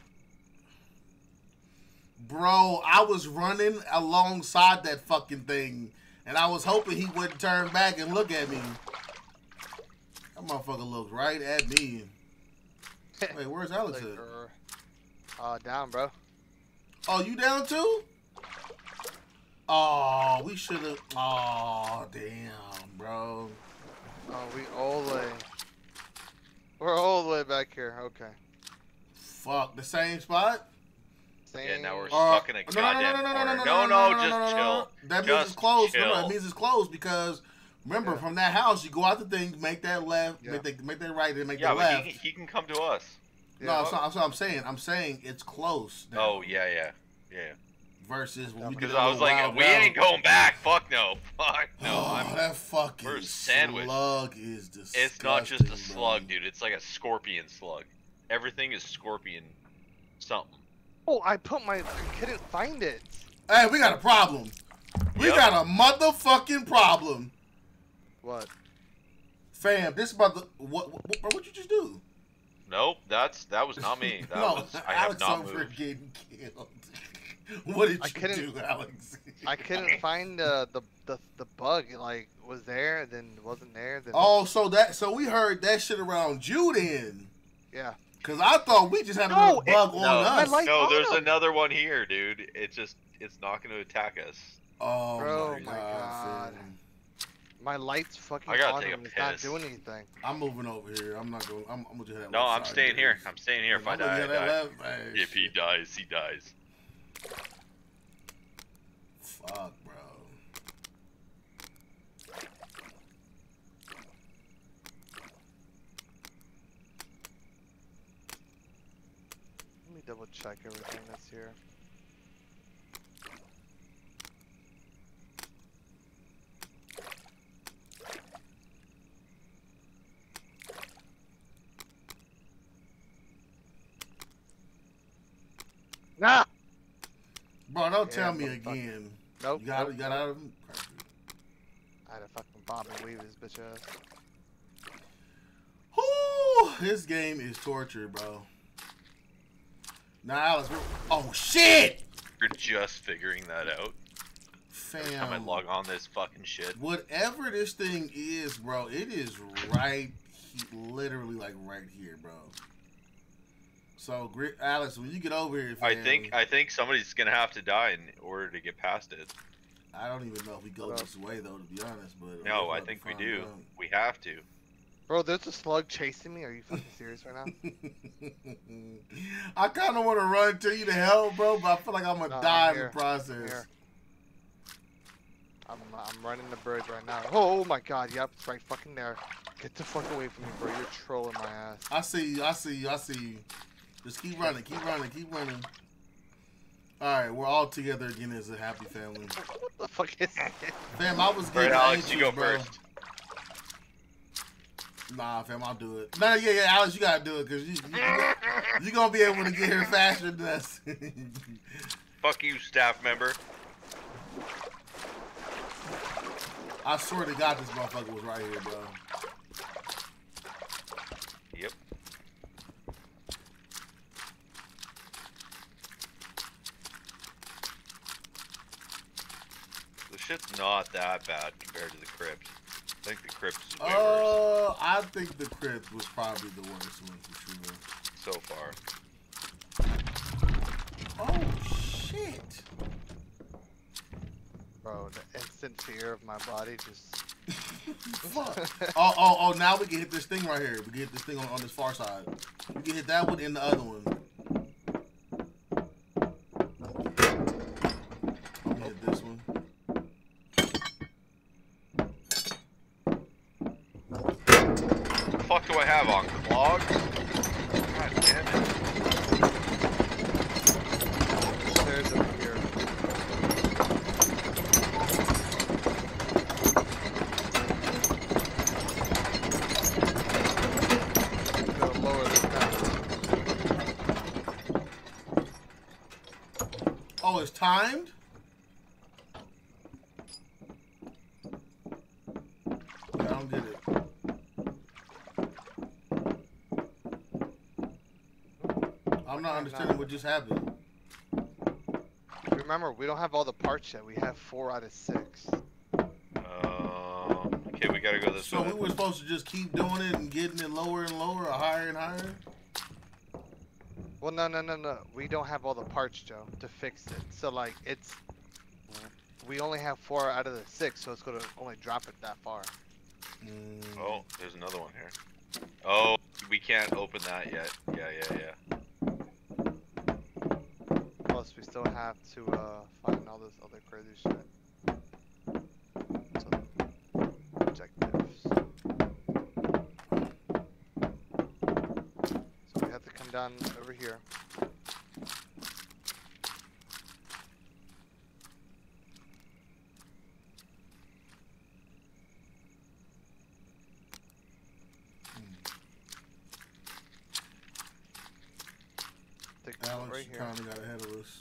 Bro, I was running alongside that fucking thing, and I was hoping he wouldn't turn back and look at me. That motherfucker looked right at me. (laughs) Wait, where's Alex Like, at? uh, uh, down, bro. Oh, you down too? Oh, we should have. Oh, damn, bro. Oh, we all the way. We're all the way back here. Okay. Fuck, the same spot? Same. Yeah, now we're Uh, stuck in a goddamn corner. No, no, just chill. That means Just it's closed. No, no, chill. that means it's closed because remember Yeah. from that house you go out the thing, make that left, Yeah. make that make that right, then make Yeah, that but left. he, he can come to us. Yeah. no, that's not, that's what I'm saying. I'm saying it's close. now Oh, yeah, yeah. Yeah. Versus when we Because I was like, wild we rally. ain't going back. Fuck no. Fuck no. Oh, I'm, that that fucking Or a sandwich. slug is disgusting. It's not just a bro. slug, dude. It's like a scorpion slug. Everything is scorpion something. Oh, I put my. I couldn't find it. Hey, we got a problem. We Yep. got a motherfucking problem, What? fam. This about the what? What, what, what you just do? Nope, that's that was not me. (laughs) That no, was I have Alex not over moved. getting killed. (laughs) what did I you do, Alex? I couldn't (laughs) find uh, the the the bug. Like was there, then wasn't there. Then Oh, so that so we heard that shit around you then. yeah. Cause I thought we just had a No, it- bug on No, us. My no, there's another one here, dude. It's just it's not going to attack us. oh Bro, my my god. God. Fam. My light's fucking I gotta on take a and it's not piss. doing anything. I'm moving over here. I'm not going. I'm, I'm gonna just have that. No, I'm staying here. I'm staying here. If I I'm gonna die, I die. left- If he dies, he dies. Fuck, bro. Let me double check everything that's here. Nah. Bro, don't Yeah, tell me motherfucker. again. Nope. You got nope, you got out of him. I had to fucking bob and weave his bitch ass. Whew, this game is torture, bro. Now, Alex, we're- oh shit, You're just figuring that out. Every time I fam. log on this fucking shit. Whatever this thing is, bro, it is right, he- literally like right here, bro. So, Alex, when you get over here, I think I think somebody's gonna have to die in order to get past it. I don't even know if we go What this way though, to be honest. But No, I think we do. out. We have to. Bro, there's a slug chasing me. Are you fucking serious right now? (laughs) I kind of want to run to you to help, bro, but I feel like I'm gonna No, I'm die in the process. Here. I'm, I'm running the bridge right now. Oh, oh my god, yep, it's right fucking there. Get the fuck away from me, bro. You're trolling my ass. I see you. I see you. I see you. Just keep running. Keep running. Keep running. All right, we're all together again as a happy family. what the fuck is that? Fam, I was All getting right, Alex, anxious, you go bro. first. Nah, fam, I'll do it. No, yeah, yeah, Alex, you gotta do it because you, you (laughs) you gonna be able to get here faster than us. (laughs) Fuck you, staff member. I swear to God, this motherfucker was right here, bro. Yep. The shit's not that bad compared to the crypt. I think the crypt is way worse Uh, I think the crypt was probably the worst one for sure. so far. Oh shit! Bro, the instant fear of my body just. Fuck. (laughs) (laughs) Oh, oh, oh! Now we can hit this thing right here. We can hit this thing on, on this far side. We can hit that one and the other one. I'm gonna hit this one. What the fuck do I have on? Clogs? God damn it. There's over here. Gotta lower this down. Oh, it's timed. I don't get it. I'm not understanding what just happened. Remember, we don't have all the parts yet. We have four out of six. Um, okay, we gotta go this So way. So we were supposed to just keep doing it and getting it lower and lower, or higher and higher. Well, no, no, no, no. We don't have all the parts, Joe, to fix it. So, like, it's. We only have four out of the six, so it's gonna only drop it that far. Mm. Oh, there's another one here. Oh, we can't open that yet. Yeah, yeah, yeah. Plus, we still have to uh, find all this other crazy shit. So, we have to come down over here. right she here. kind of got ahead of us.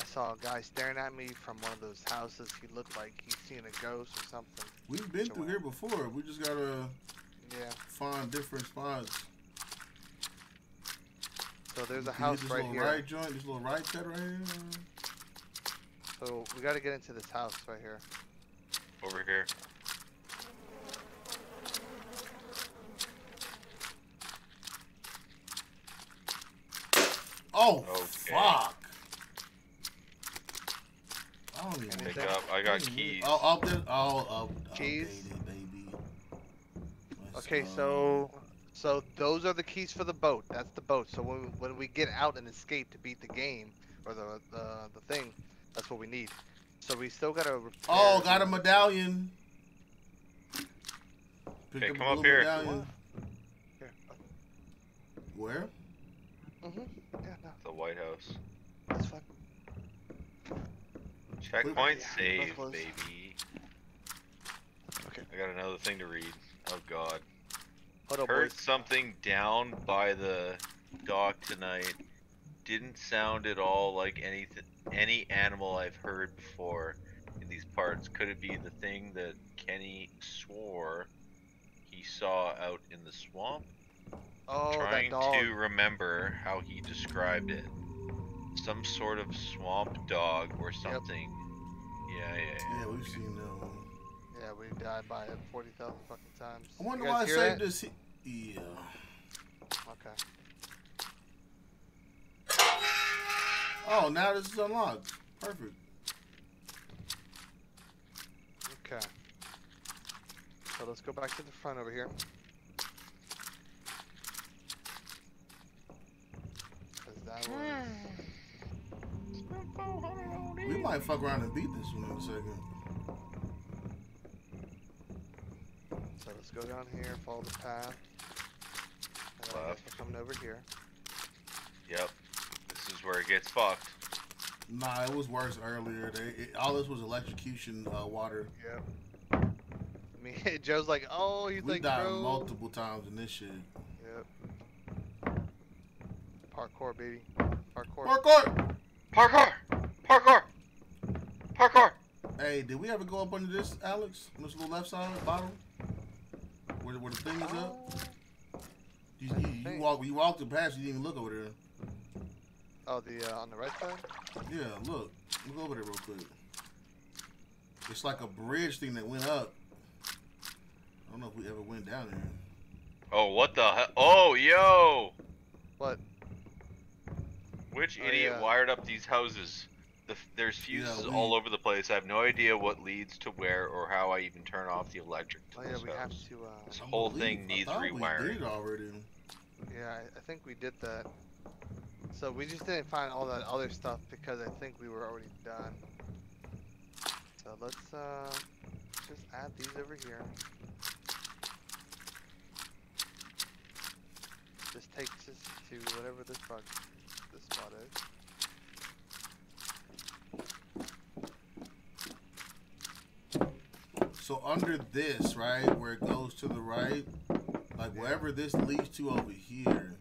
I saw a guy staring at me from one of those houses. He looked like he's seen a ghost or something. We've been So through here before. We just gotta Yeah. find different spots. So there's a You hit house this right little here. right joint, this little right cut right here. So we got to get into this house right here. Over here. Oh, Okay. fuck. I don't even Anything? Pick Anything? up. I got keys. Oh, up there. Oh, up. Keys? updated, baby. Let's Okay, go. so so those are the keys for the boat. That's the boat. So when when we get out and escape to beat the game or the the, the thing, that's what we need. So we still gotta. Repair Oh, got a medallion. Pick Okay, up a come up here. medallion. Here. Where? Mhm. Yeah, no, The White House. that's fine. Checkpoint Yeah, saved, baby. Okay. I got another thing to read. Oh god. Hold Heard boys. something down by the dock tonight. Didn't sound at all like anything, any animal I've heard before in these parts. Could it be the thing that Kenny swore he saw out in the swamp? Oh, Trying that dog. to remember how he described it. Some sort of swamp dog or something. Yeah, yeah, yeah. Yeah, we've seen that one. Yeah, we died by it forty thousand fucking times. I wonder why I saved this. he- Yeah. Okay. Oh, now this is unlocked. Perfect. Okay. So let's go back to the front over here. 'Cause that hmm. was. We might fuck around and beat this one in a second. So let's go down here, follow the path. And then Left. we're coming over here. Yep. This is where it gets fucked. Nah, it was worse earlier. They, it, all this was electrocution uh, water. Yep. I mean, (laughs) Joe's like, oh, he's We like, died bro. multiple times in this shit. Yep. Parkour, baby. Parkour. Parkour! Parkour! Parkour! Parkour! Hey, did we ever go up under this, Alex? On this little left side, bottom? Where, where the thing is up? You, I you, you, think- walk, you walked past, you didn't even look over there. Oh, the uh, on the right side. Yeah, look. Look over there real quick. It's like a bridge thing that went up. I don't know if we ever went down there. Oh, what the hell? Oh, yo! What? Which Oh, idiot yeah. wired up these houses? The, there's fuses we- all over the place. I have no idea what leads to where or how I even turn off the electric to Oh yeah, this we have to. Uh, This whole believe- thing I needs thought We did already. Yeah, I, I think we did that. So we just didn't find all that other stuff because I think we were already done. So let's uh just add these over here. This takes us to whatever this spot this spot is. So under this, right, where it goes to the right, like wherever this leads to over here.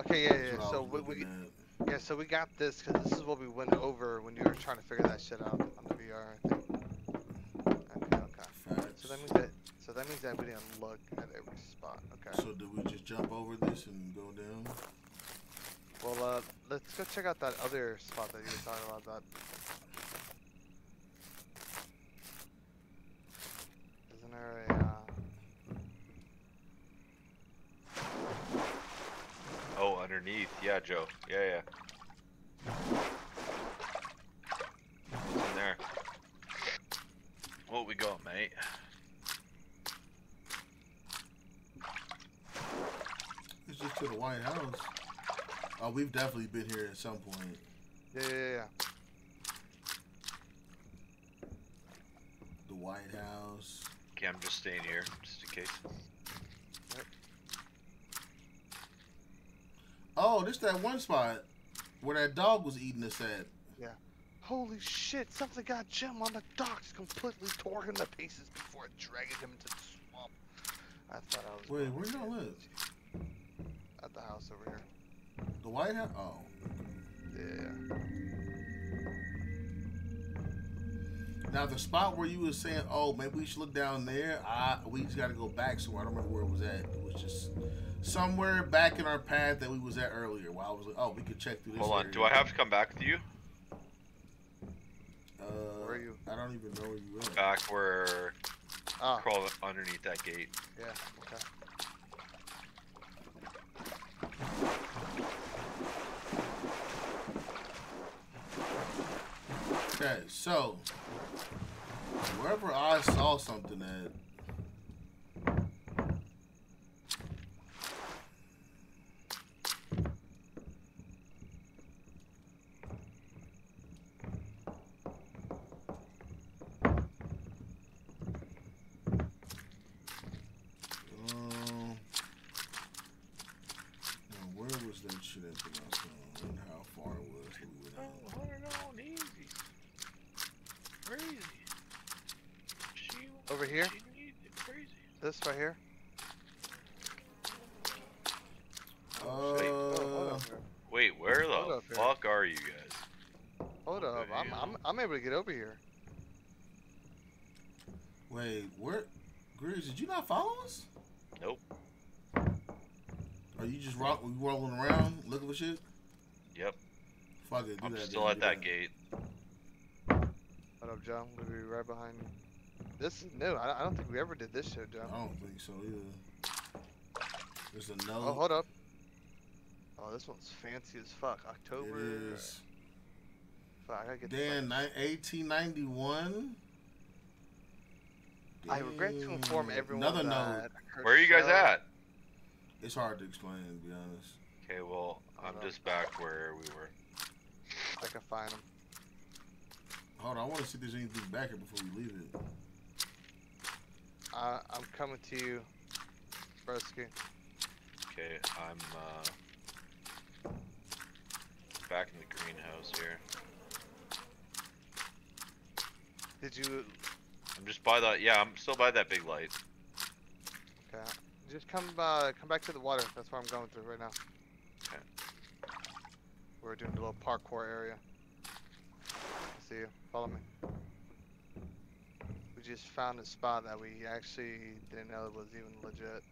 Okay, yeah, yeah. So we, we yeah, so we got this because this is what we went over when you were trying to figure that shit out on the VR. I think. Okay, okay. Facts. So that means that so that means that we didn't look at every spot. Okay. So do we just jump over this and go down? Well, uh, let's go check out that other spot that you were talking about. That isn't there a? Uh... Oh, underneath. Yeah, Joe. Yeah, yeah. What's in there? What we got, mate? It's just to the White House. Oh, we've definitely been here at some point. Yeah, yeah, yeah. The White House. Okay, I'm just staying here, just in case. Oh, this that one spot where that dog was eating us at. Yeah. Holy shit! Something got Jim on the docks, completely tore him to pieces before it dragged him into the swamp. I thought I was. Wait, where y'all to- live? At the house over here. The White House? Oh. Yeah. Now the spot where you was saying, oh, maybe we should look down there. I we just got to go back somewhere. I don't remember where it was at. It was just somewhere back in our path that we was at earlier. While I was like, oh, we could check through this. Hold on. area. Do I have to come back with you? Uh, Where are you? I don't even know where you at. Back where Ah, crawl underneath that gate. yeah. Okay. Okay, so wherever I saw something at. Um, now where was that shit at that I saw and how far it was that we went out? hold on, easy. Crazy. She, Over here? she needs it crazy. This right here. Uh, Oh, hold Wait, where Hold the up here. fuck are you guys? Hold up. I'm, I'm I'm able to get over here. Wait, where? Grizz, did you not follow us? Nope. Are you just rock, we rolling around looking for shit? Yep. Fuck it, do I'm that. still then, at do that gate. What up, Joe? We'll be right behind you. This is new. I, I don't think we ever did this shit, Joe. I don't think so either. There's a Oh, hold up. Oh, this one's fancy as fuck. October. It is. Fuck, I gotta get this. Then ni- 1891. I regret to inform everyone Another that note. Where are you guys show- at? It's hard to explain, to be honest. Okay, well, I'm Hold just back where we were. I can find them. Hold on, I want to see if there's anything back here before we leave it. I, I'm coming to you, Broski. Okay, I'm uh back in the greenhouse here. Did you? I'm just by that. Yeah, I'm still by that big light. Okay. Just come, uh, come back to the water. That's where I'm going through right now. Okay. We're doing a little parkour area. I see you. Follow me. We just found a spot that we actually didn't know was even legit.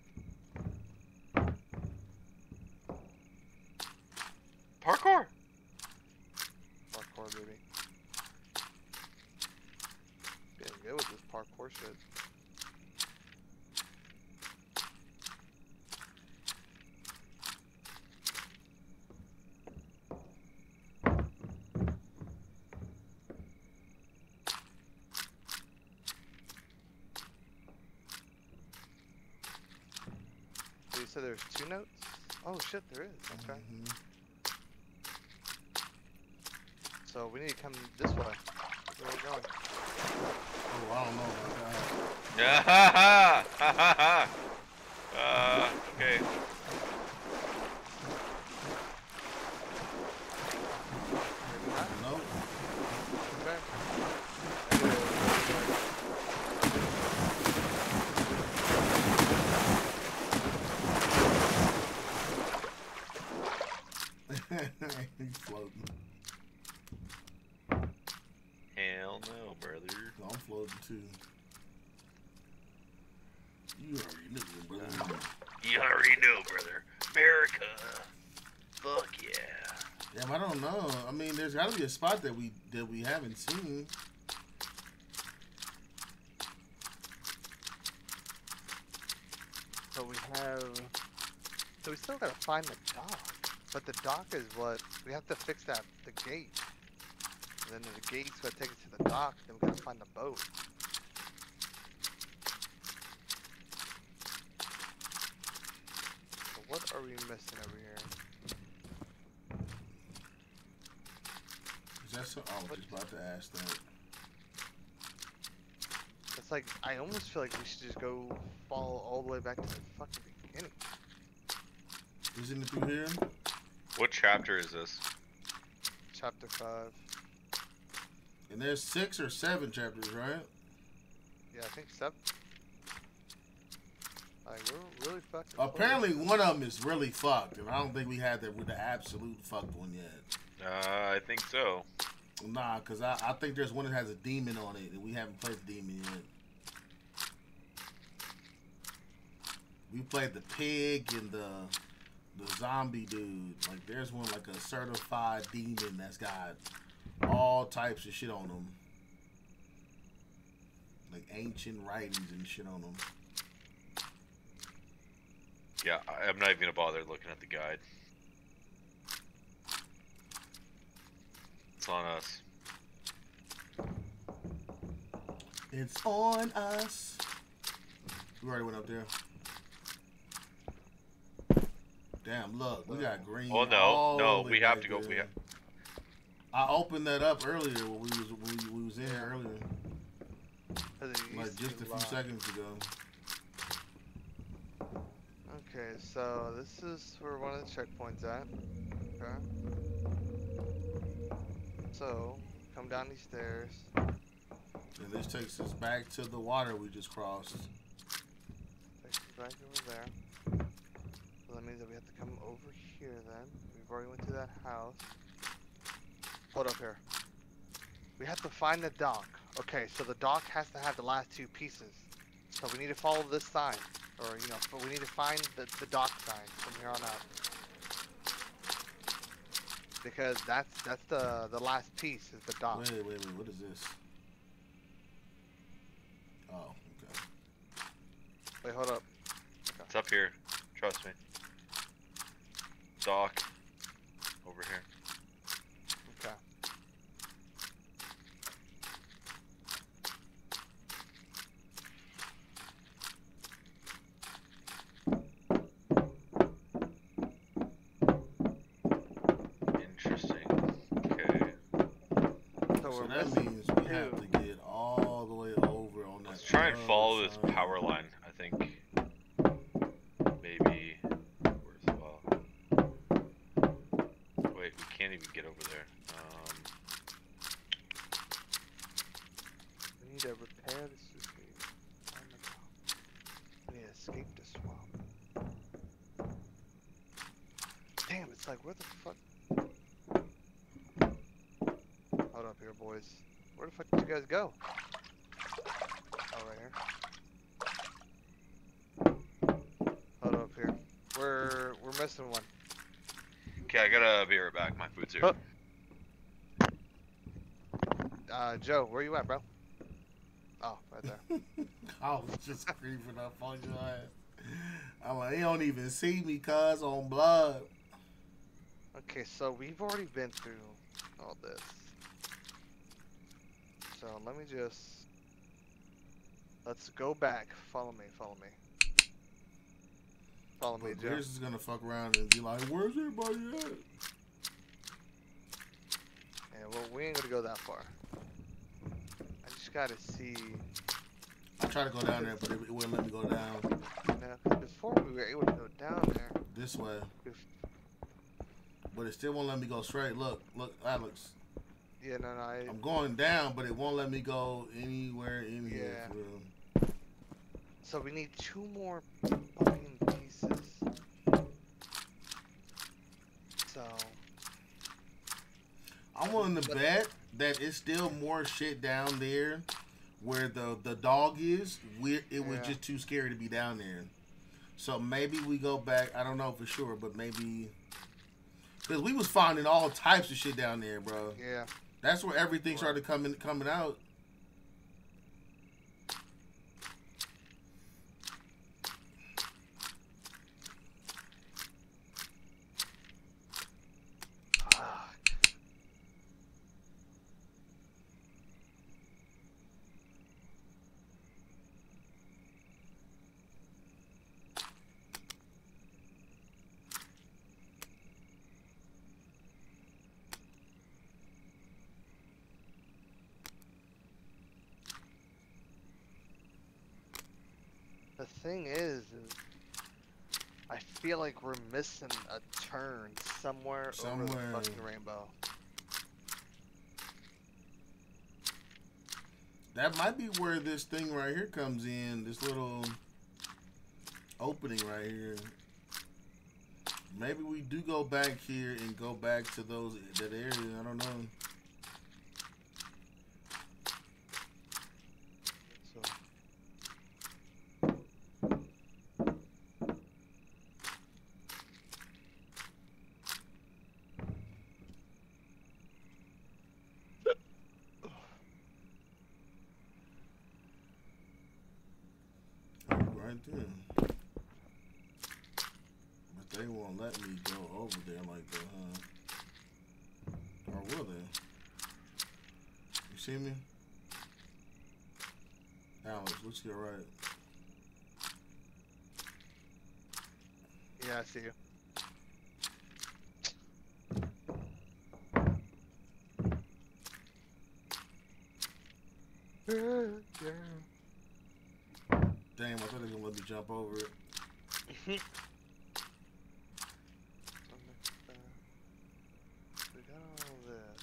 Parkour. Parkour, baby. Getting good with this parkour shit. There's two notes? Oh shit, there is. Okay. Mhm. So we need to come this way. Where are we going? Oh, I don't know about that. Yeah, ha ha ha ha ha. Uh, okay. Maybe not. Nope. Okay. He's floating. Hell no, brother. I'm floating too. You already knew, brother. You already know, brother. America. Fuck yeah. Damn, I don't know. I mean, there's got to be a spot that we that we haven't seen. So we have. So we still gotta find the dock. But the dock is what we have to fix that the gate. And then the gate's gonna take us to the dock. Then we gotta find the boat. So what are we missing over here? Is that so? Oh, I was just about to ask that. It's like I almost feel like we should just go follow all the way back to the fucking beginning. Isn't it through here? What chapter is this? Chapter five. And there's six or seven chapters, right? Yeah, I think seven. Like we're really fucking. Apparently, one of them is really fucked, and I don't think we had that with the absolute fucked one yet. Uh, I think so. Nah, cause I, I think there's one that has a demon on it, and we haven't played the demon yet. We played the pig and the the zombie dude. Like there's one like a certified demon that's got all types of shit on them. Like ancient writings and shit on them. Yeah, I'm not even gonna bother looking at the guide. It's on us. It's on us. We already went up there. Damn, look, we got green. Oh, no, all no, we have to go- we have- I opened that up earlier when we was when we, we was in here earlier, like just a few seconds ago. Okay, so this is where one of the checkpoints at. Okay. So, come down these stairs. And this takes us back to the water we just crossed. Takes us back over there. So that means that we have to come over here then. We've already went to that house. Hold up here. We have to find the dock. Okay, so the dock has to have the last two pieces. So we need to follow this sign. Or, you know, but we need to find the, the dock sign from here on out. Because that's that's the the last piece is the dock. Wait, wait, wait. What is this? Oh, okay. Wait, hold up. It's up here. Trust me. Dock. Over here. Okay. Interesting. Okay. So So we're that missing means we have two. to get all the way over on that. Let's try and other follow this side. power line. I think maybe worthwhile. Wait, we can't even get over there. Um, We need to repair the suitcase. Oh my god. We need to escape the swamp. Damn, it's like, where the fuck? Hold up here, boys. Where the fuck did you guys go? Oh, right here. Hold up here. We're we're missing one. okay, I gotta be right back. My food's here. Oh. Uh, Joe, where you at, bro? Oh, right there. (laughs) I was just creeping up on your ass. I'm like, he don't even see me, cuz on blood. Okay, so we've already been through all this. So let me just let's go back. Follow me, follow me. Follow me, But Joe. Beers is gonna fuck around and be like, "Where's everybody at?" Yeah, well, we ain't gonna go that far. I gotta see. I tried to go down there, but it, it wouldn't let me go down 'cause before we were able to go down there. this way. But it still won't let me go straight. Look, look, Alex. yeah, no, no. I, I'm going down, but it won't let me go anywhere in here. Yeah. For real. so we need two more fucking pieces. So I'm willing to bet that it's still more shit down there where the the dog is. We it was Yeah. just too scary to be down there. So maybe we go back. I don't know for sure, but maybe because we was finding all types of shit down there, bro. yeah. That's where everything started coming coming out. Fuck. The thing is, is I feel like we're missing a turn somewhere, over the fucking rainbow. That might be where this thing right here comes in. This little opening right here. Maybe we do go back here and go back to those that area. I don't know. So, Oh, right there. But they won't let me go over there like that, huh? Or will they? You see me? Alex, look to your right. yeah, I see you. (laughs) Damn, I thought they were gonna let me jump over it. (laughs) We got all this.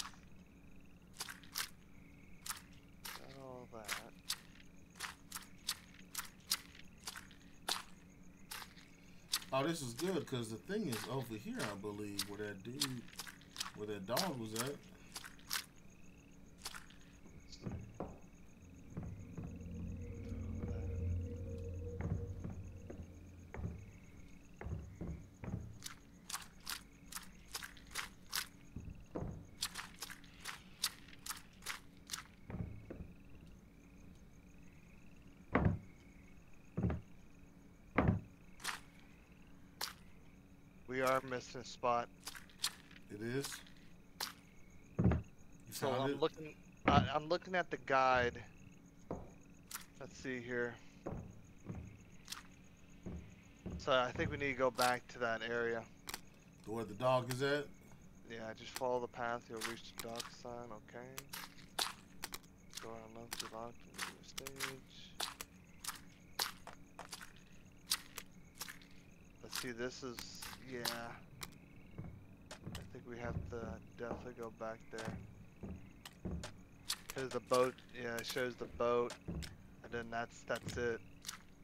Got all that. Oh, this is good because the thing is over here, I believe, where that dude, where that dog was at. We spot. It is. You So I'm it? looking. I, I'm looking at the guide. Let's see here. So I think we need to go back to that area. Where the dog is at? Yeah, just follow the path. You'll reach the dog sign. Okay. Go on left to lock the stage. Let's see. This is yeah. I think we have to definitely go back there. Cause the boat, yeah, it shows the boat, and then that's that's it.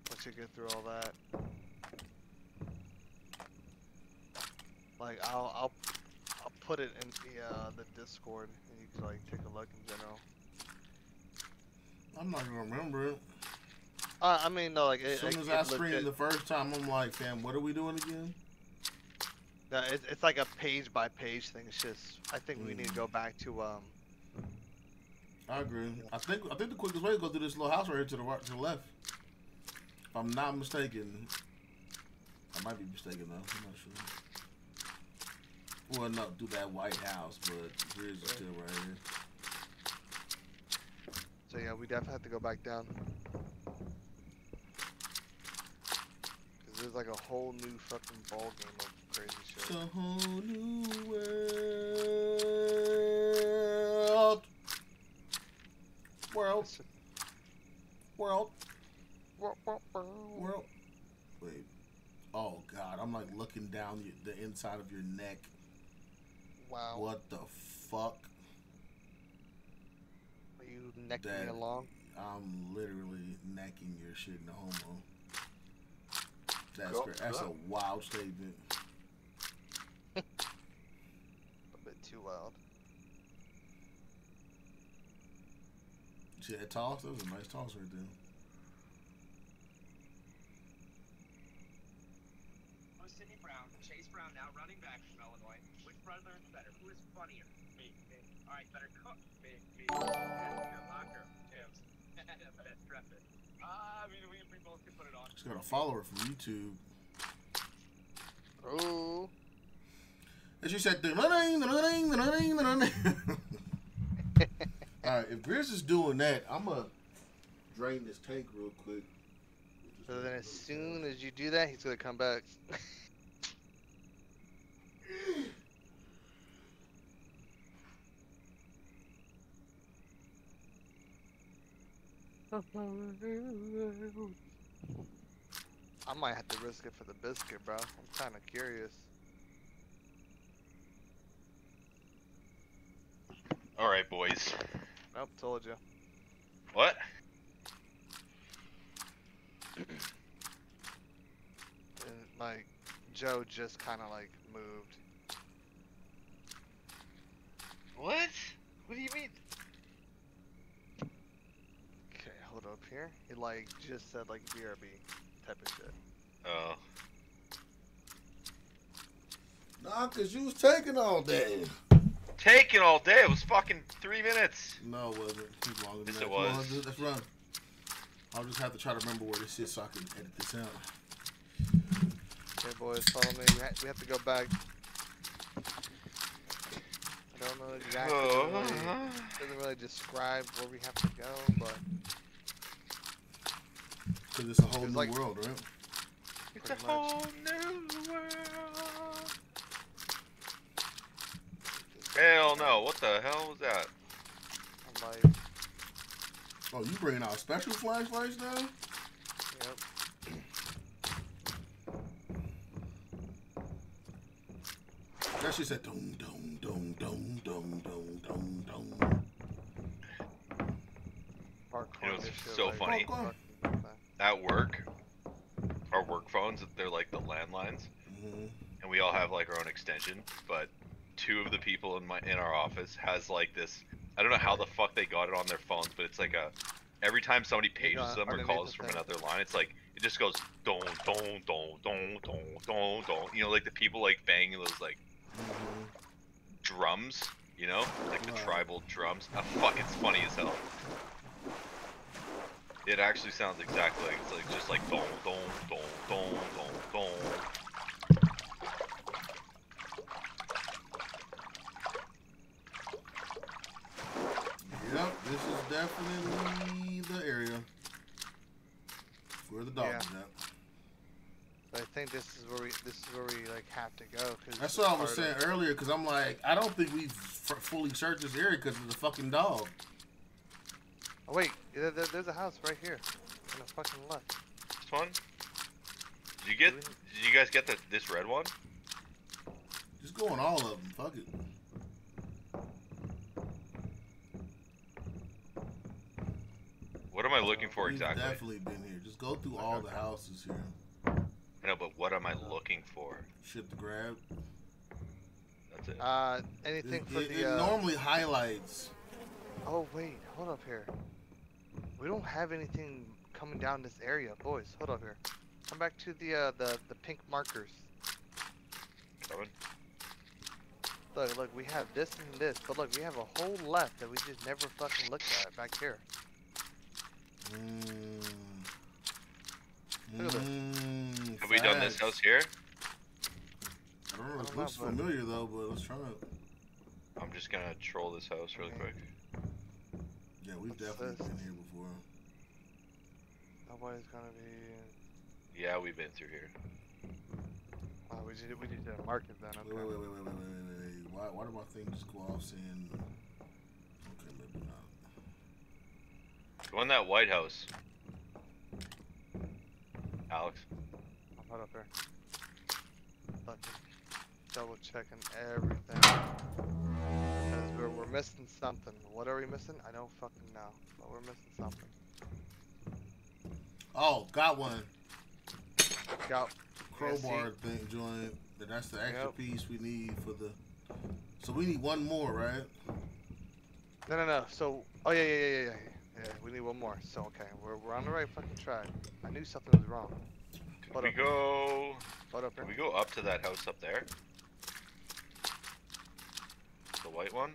Once you get through all that, like I'll I'll I'll put it in the uh, the Discord, and you can like take a look in general. I'm not gonna remember it. Uh, I mean, no, like As soon it, as it I screamed the first time, I'm like, fam, what are we doing again? No, it's it's like a page by page thing. It's just I think we need to go back to um. I agree. I think I think the quickest way to go through this little house right here to the right to the left. If I'm not mistaken. I might be mistaken though. I'm not sure. Well, no, do that White House, but here's still right here. So yeah, we definitely have to go back down. Cause there's like a whole new fucking ball game of crazy It's shit. a whole new world. World, world, world. Wait. Oh God, I'm like looking down the inside of your neck. Wow. What the fuck? Are you necking That- me along? I'm literally necking your shit no homo. That's Go- great. That's a wild statement. A bit too loud. See that toss? That was a nice toss right there. Oh, Sydney Brown, Chase Brown now running back from Illinois. Which brother is better? Who is funnier? Me. Me. All right, better cook. Me. Me. Better locker. Tim's. Best dresser. Uh, I mean, we, we both can put it on. Just got a follower from YouTube. Oh. And she said. (laughs) All right, if Grizz is doing that, I'm gonna drain this tank real quick. So then as soon as you do that, he's gonna come back. (laughs) I might have to risk it for the biscuit, bro. I'm kind of curious. All right, boys. Nope, told you. What? Like, Joe just kind of like moved. What? What do you mean? Okay, hold up here. He like just said like BRB type of shit. Oh. Nah, cause you was taking all day. Taking all day. It was fucking three minutes. No, it wasn't. It was longer than Yes, that. it Come on, let's, let's run. I'll just have to try to remember where this is so I can edit this out. Okay, boys, follow me. We, ha- we have to go back. I don't know exactly. Oh. really- doesn't really describe where we have to go, but Cause it's a whole It's new like- world, right? It's a much. whole new world. Hell no. What the hell was that? I'm Oh, you bringing out special flashlights now? yep. That shit said dong dong dong dong dong dong dong dong. Parkour You know, it's this shit, so like, funny. fucking. At work, our work phones, they're like the landlines, hmm and we all have like our own extension. But two of the people in my in our office has like this. I don't know how the fuck they got it on their phones, but it's like a. Every time somebody pages got them or calls from another line, it's like it just goes don don don don don don don. You know, like the people like banging those like hmm drums, you know, like the tribal drums. Ah, fuck, it's funny as hell. It actually sounds exactly like it's like just like don don don don don don. Yep, this is definitely the area where the dog Yeah. is at. But I think this is where we this is where we like have to go because That's what I was saying earlier, because I'm like, I don't think we've f- fully searched this area because of the fucking dog. Oh wait, there, there- there's a house right here on the fucking left. This one? Did you get? Did you guys get the this red one? Just go on all of them. Fuck it. What am I looking for We've exactly? definitely been here. Just go through all the houses here. I know, but what am I looking for? Shit to grab. That's it. Uh, anything It, for it- the it uh, normally highlights. Oh wait, hold up here. We don't have anything coming down this area, boys. Hold up here. Come back to the uh, the the pink markers. Coming. Look, look, we have this and this, but look, we have a whole left that we just never fucking looked at back here. Mm. Look at this. Mm, Have we done this house here? I don't know. I It don't know, looks familiar though, but let's try it. I'm just gonna troll this house really Okay. quick. Yeah, we've What's definitely this? been here before. Nobody's gonna be. Yeah, we've been through here. Oh, we just we just didn't mark it then. Wait, wait, Okay. wait, wait, wait, wait, wait, wait. Why, why did my thing just go off saying? Okay, maybe not. Go in that White House. Alex. Hold up here. Fucking double checking everything. Because we're, we're missing something. What are we missing? I don't fucking know. But we're missing something. Oh, got one. Got Crowbar thing joint. That's the extra Yep. piece we need for the. So we need one more, right? No, no, no. So, oh yeah yeah, yeah, yeah, yeah, yeah. Yeah, we need one more. So, okay, we're, we're on the hmm. right fucking track. I knew something was wrong. Can Hold we up. go? Hold up. Can we go up to that house up there? The white one?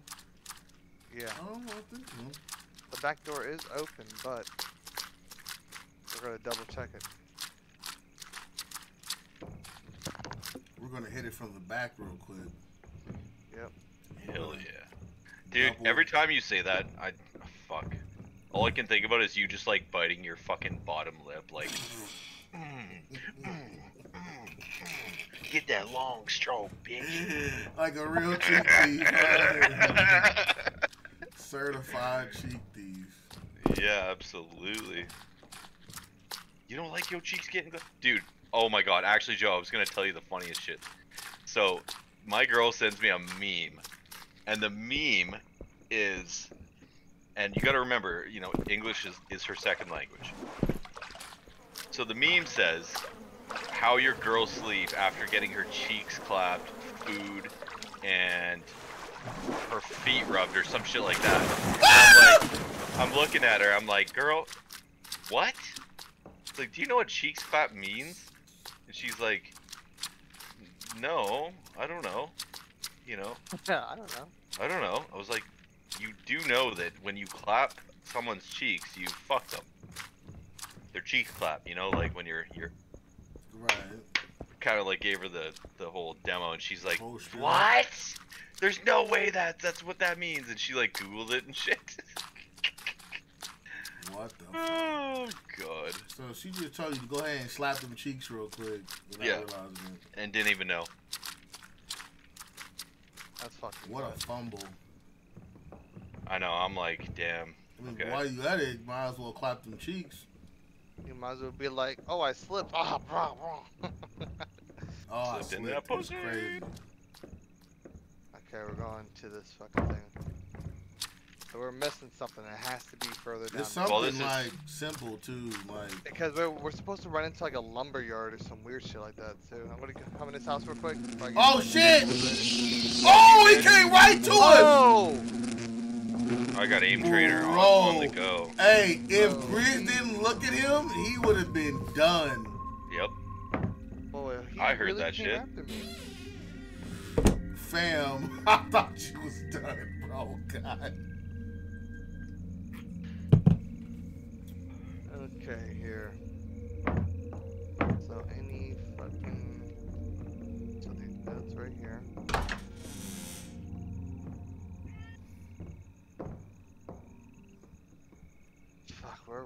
Yeah, Oh, I think so. the back door is open, but we're gonna double check it. We're gonna hit it from the back real quick. Yep. Hell yeah. Dude, Double- every time you say that, I fuck. All I can think about is you just like biting your fucking bottom lip, like. Get that long stroke, bitch. (laughs) like a real cheek thief. (laughs) Certified cheek thief. yeah, absolutely. You don't like your cheeks getting good, dude. Oh my god, actually, Joe, I was gonna tell you the funniest shit. So, my girl sends me a meme, and the meme is, and you gotta remember, you know, English is, is her second language. So the meme says, how your girl sleep after getting her cheeks clapped, food, and her feet rubbed or some shit like that. I'm like, I'm looking at her. I'm like, girl, what? It's like, do you know what cheeks clap means? And she's like, no, I don't know. You know, (laughs) I don't know. I don't know. I was like, you do know that when you clap someone's cheeks, you fuck them. Their cheeks clap, you know, like when you're you're Right. kind of like gave her the the whole demo, and she's like, Oh, shit. "What? There's no way that that's what that means." And she like googled it and shit. What the? F- (laughs) oh god, so she just told you to go ahead and slap them cheeks real quick without Yeah. realizing it. and didn't even know. That's fucking. What a fumble. I know. I'm like, damn. I mean, Okay. while you at it, might as well clap them cheeks. You might as well be like, oh, I slipped. Ah, (laughs) bro, bro. Oh, I Slipped in slipped. that That's pussy. crazy. okay, we're going to this fucking thing. So we're missing something. It has to be further down. It's something Well, this is- like simple too, like Because we're, we're supposed to run into like a lumber yard or some weird shit like that too. I'm gonna come in this house real quick. before I get- Oh shit! Oh, he came right to us! Oh! I got aim trainer on, Bro. on the go. Hey, if Oh. Grizz didn't look at him, he would have been done. Yep. Boy, he I heard really that shit. Fam, (laughs) I thought you was done, bro. God.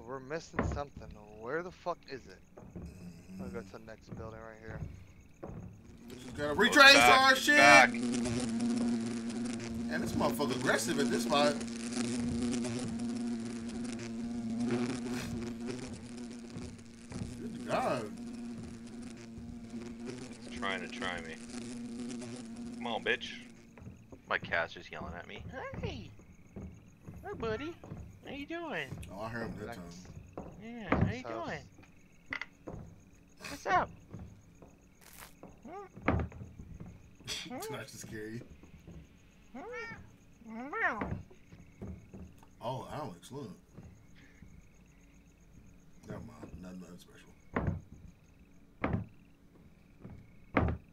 We're we're missing something. Where the fuck is it? I'm gonna go to the next building right here. Just gotta retrace back, our shit. back. And this motherfucker aggressive at this spot. Good God. Trying to try me. Come on, bitch. My cat's just yelling at me. Hey. Hey, buddy. How you doing? Oh, I heard him that Next. time. Yeah, how you house. doing? What's up? (laughs) Not to scare you. Oh, Alex, look. Never mind. Nothing, nothing special.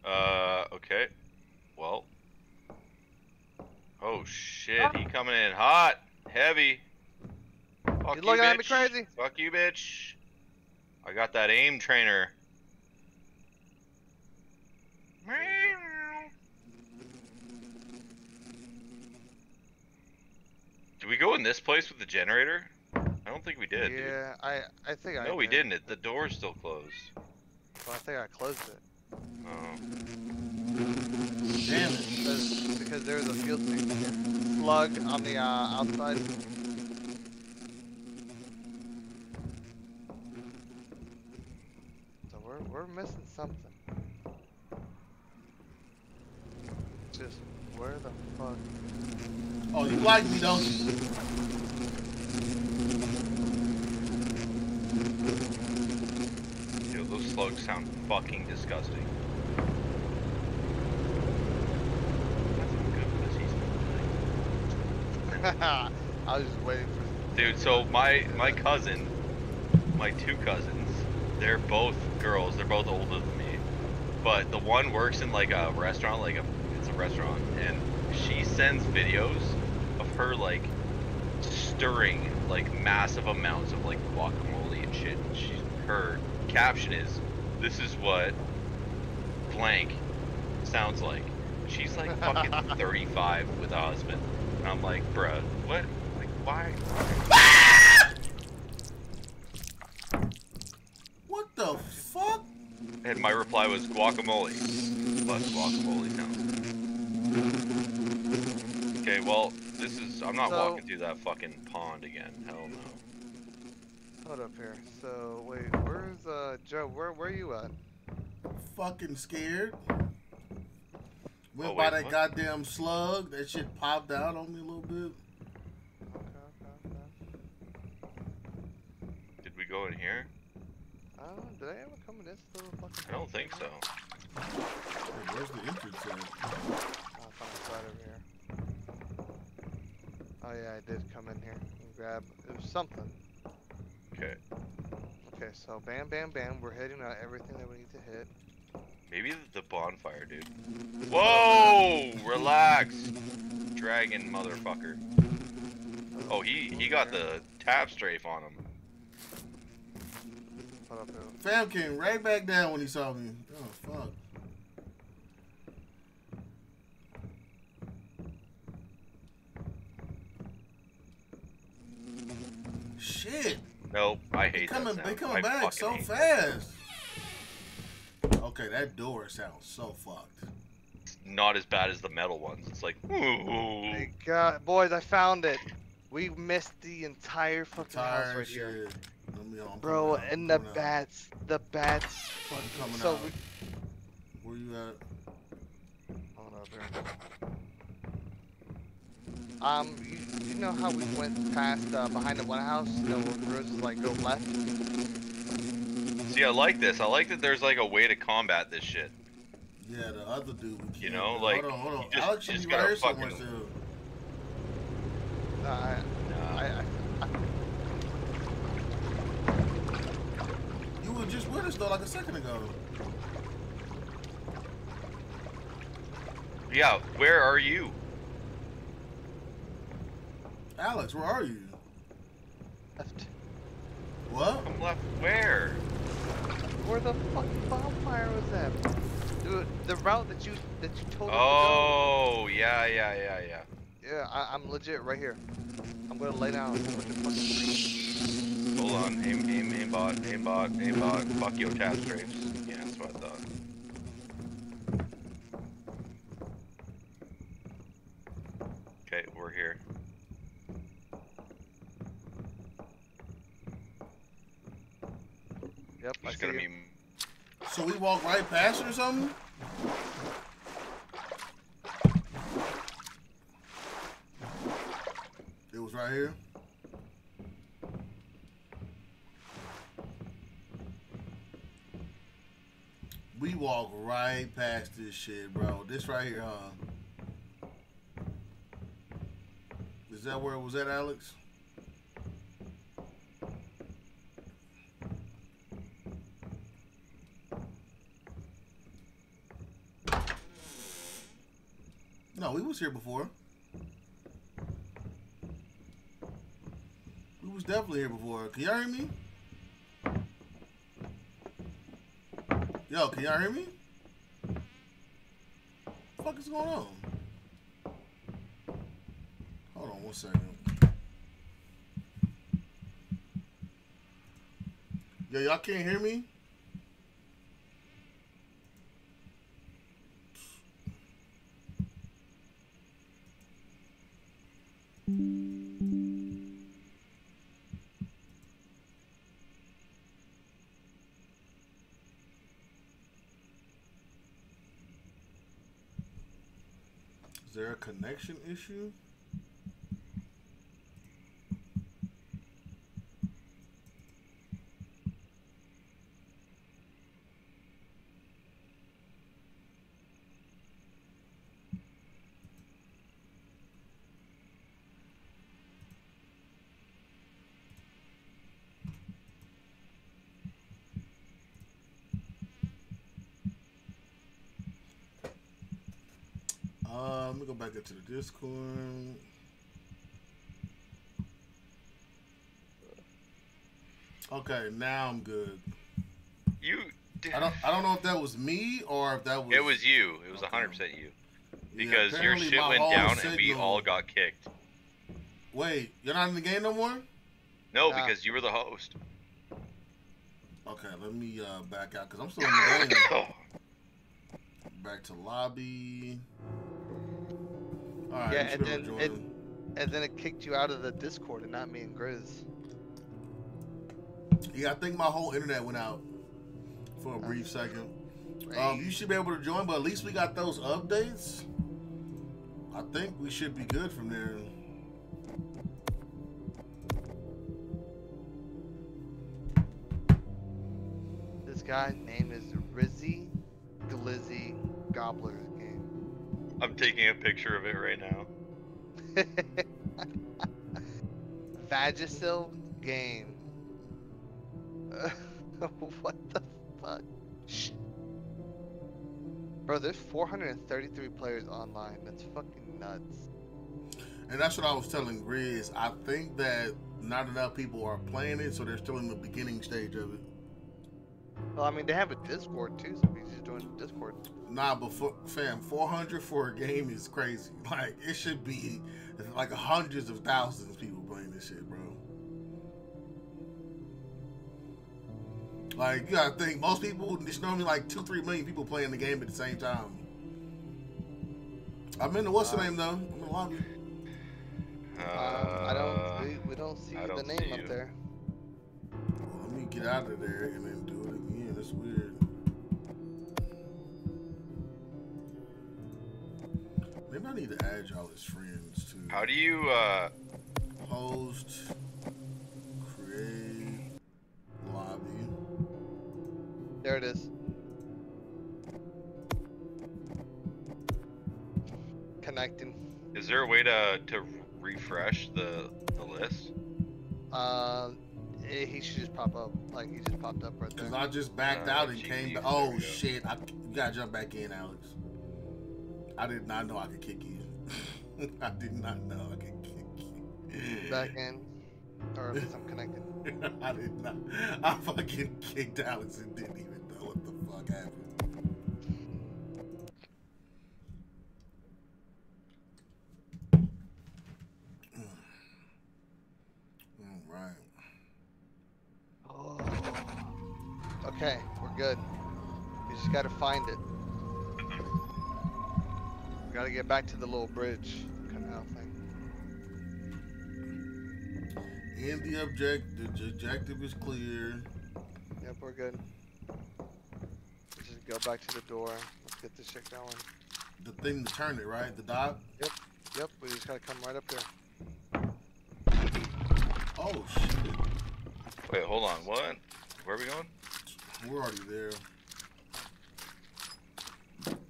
Uh, okay. Well. Oh shit, he coming in hot, heavy. Fuck You looking at me bitch. crazy? Fuck you, bitch. I got that aim trainer. Meow. Did we go in this place with the generator? I don't think we did. dude. yeah, I I think I. No, we did. didn't. It, the door's still closed. Well, I think I closed it. Oh. Damn it. Because, because there was a field station slug on the uh, outside. So we're we're missing something. Just where the fuck? Oh, you like me, don't you? Dude, those slugs sound fucking disgusting. That's not good for the. (laughs) I was just waiting for. Dude, so my my cousin, my two cousins, they're both girls. They're both older than me, but the one works in like a restaurant, like a it's a restaurant, and she sends videos of her like stirring like massive amounts of like guacamole and shit. And She her caption is, "This is what blank sounds like." She's like fucking (laughs) 35 with a husband, and I'm like, bruh, what? Like, why? What (laughs) the fuck? And my reply was guacamole. Plus guacamole sounds. Okay, well, this is. I'm not So- walking through that fucking pond again. Hell no. Hold up here. So wait, where's uh Joe? Where where you at? Fucking scared. Went Oh, by that what? goddamn slug. That shit popped out on me a little bit. Okay, okay, okay. Did we go in here? I did I ever come in this little fucking? I don't think so. Hey, where's the entrance at? Oh, I found a side over here. Oh yeah, I did come in here and grab. It was something. Okay. Okay, so bam, bam, bam. We're hitting out everything that we need to hit. Maybe the bonfire, dude. Whoa! Relax. Dragon motherfucker. Oh, he he got the tap strafe on him. Hold up, here. Fam came right back down when he saw me. Oh fuck. Shit. Nope, I They hate coming, that they sound. coming I back so hate that. fast. Okay, that door sounds so fucked. Not as bad as the metal ones. It's like, ooh. Hey, God, boys, I found it. We missed the entire fucking house right here. shit. Let me- I'm Bro, coming out, and the out. bats, the bats. I'm fucking- coming so out. we, Where you at? hold up here. Um, you, you know how we went past uh, behind the one house? You know, where the roads is like go left. See, I like this. I like that there's like a way to combat this shit. Yeah, the other dude. We You can't. know, Hold like, on, hold on. you just- Alex you just be right gotta here somewhere fucking- still. No, I, Nah. I, I, I, You were just with us though, like a second ago. Yeah, where are you? Alex, where are you? left. What? I'm left where? Where the fucking bonfire was at? Dude, the route that you that you told us Oh, yeah, yeah, yeah, yeah. To go. Yeah, I, I'm legit right here. I'm gonna lay down. with the fucking- Hold on. Aim, aim, aimbot, aimbot, aimbot. Fuck your tap strafes. Yeah, that's what I thought. Okay, we're here. Yep, I see gonna you. be. So we walk right past or something? It was right here. We walk right past this shit, bro. This right here, huh? Is that where it was at, Alex? No, we was here before. Was definitely here before. Can y'all hear me? Yo, can y'all hear me? The fuck is going on? Hold on one second. Yo, y'all can't hear me? Is there a connection issue? Back into the Discord. Okay, now I'm good. You. I don't I don't know if that was me or if that was It was you. It was Okay. 100% you. Yeah, Because your shit went down and we all got kicked. Wait, you're not in the game no more? No, Nah. because you were the host. Okay, let me uh, back out because I'm still in the (laughs) game. Back to lobby. Right, Yeah, and be able to then- join and- them. And then it kicked you out of the Discord and not me and Grizz. Yeah, I think my whole internet went out for a brief second. Um, you should be able to join, but at least we got those updates. I think we should be good from there. This guy's name is Rizzy Glizzy Gobbler. I'm taking a picture of it right now. (laughs) Vagisil game. (laughs) what the fuck? Shh. Bro, there's 433 players online. That's fucking nuts. And that's what I was telling Grizz. I think that not enough people are playing it, so they're still in the beginning stage of it. Well, I mean, they have a Discord too, so he's just doing Discord. Nah, but for, fam, 400 for a game is crazy. (laughs) Like, it should be like hundreds of thousands of people playing this shit, bro. Like, you gotta think, most people, it's normally like two, three million people playing the game at the same time. I'm in the, what's the Uh, name though? I'm in the lobby. Uh, I don't. We, we don't see I the don't name see up you. there. Well, let me get out of there and then do it again. That's weird. Maybe I need to add y'all as friends too. How do you, uh, Host, create, lobby. There it is. Connecting. is there a way to, to refresh the, the list? Uh, eh, he should just pop up. Like he just popped up right there. Cause I just backed out and came back. Oh shit! I you gotta jump back in, Alex. I did not know I could kick you. (laughs) I did not know I could kick you. Back in, or at least (laughs) I'm connected. I did not. I fucking kicked Alex and didn't even know what the fuck happened. Okay, we're good. We just gotta find it. We gotta get back to the little bridge canal thing. And the object, the objective is clear. Yep, we're good. Let's just go back to the door. Let's get this shit going. The thing to turn it, right? The dot. Yep, yep, we just gotta come right up there. Oh shit! Wait, hold on. What? Where are we going? We're already there.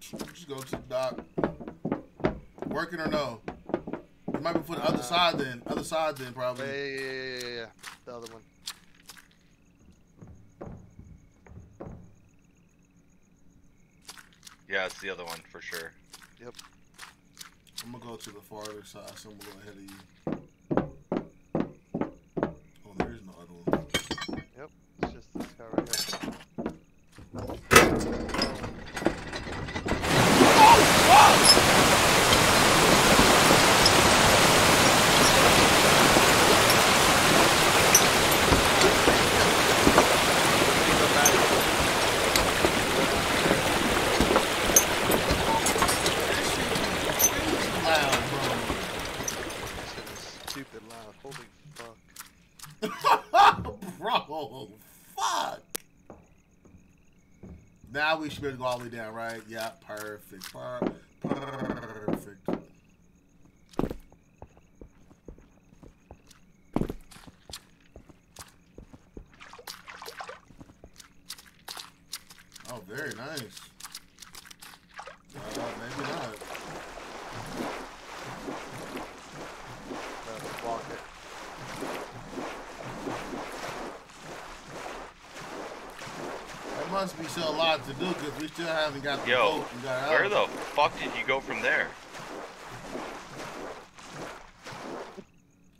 Just go to the dock. Working or no? It might be for the other Uh, side then. Other side then probably. yeah, yeah, yeah, yeah, yeah. The other one. Yeah, it's the other one for sure. Yep. I'm gonna go to the farther side, so I'm gonna go ahead of you. Oh, there is no other one. It's just this guy right here. Loud, This shit is stupid loud. Holy fuck. bro. bro, fuck. Now we should be able to go all the way down, right? Yeah, perfect. Oh, very nice. Uh, maybe not. Let's walk it. There must be still a lot to do because we still haven't got the Yo, boat. We got Where the fuck did you go from there?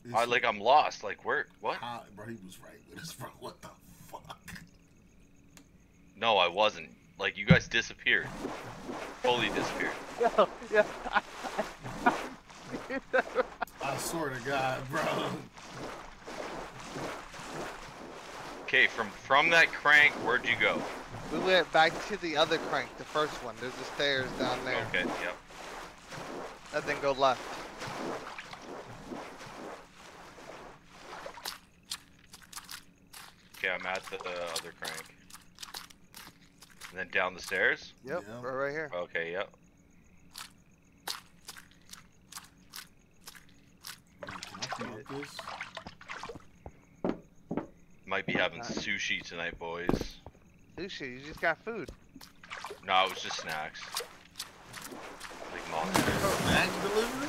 It's- I like I'm lost. Like where? What? How, bro, he was right with us, bro. What the fuck? No, I wasn't. Like you guys disappeared. Fully disappeared. (laughs) Yo, yeah. I swear to God, bro. Okay, from from that crank, where'd you go? We went back to the other crank, the first one. There's the stairs down there. Okay, yep. And then go left. Okay, I'm at the uh, other crank. And then down the stairs. Yep, Yeah. we're right here. Okay, yep. Can I come up this? Might be having sushi tonight, boys. Who? You just got food. No, it was just snacks. Like monsters. Oh, Snack delivery?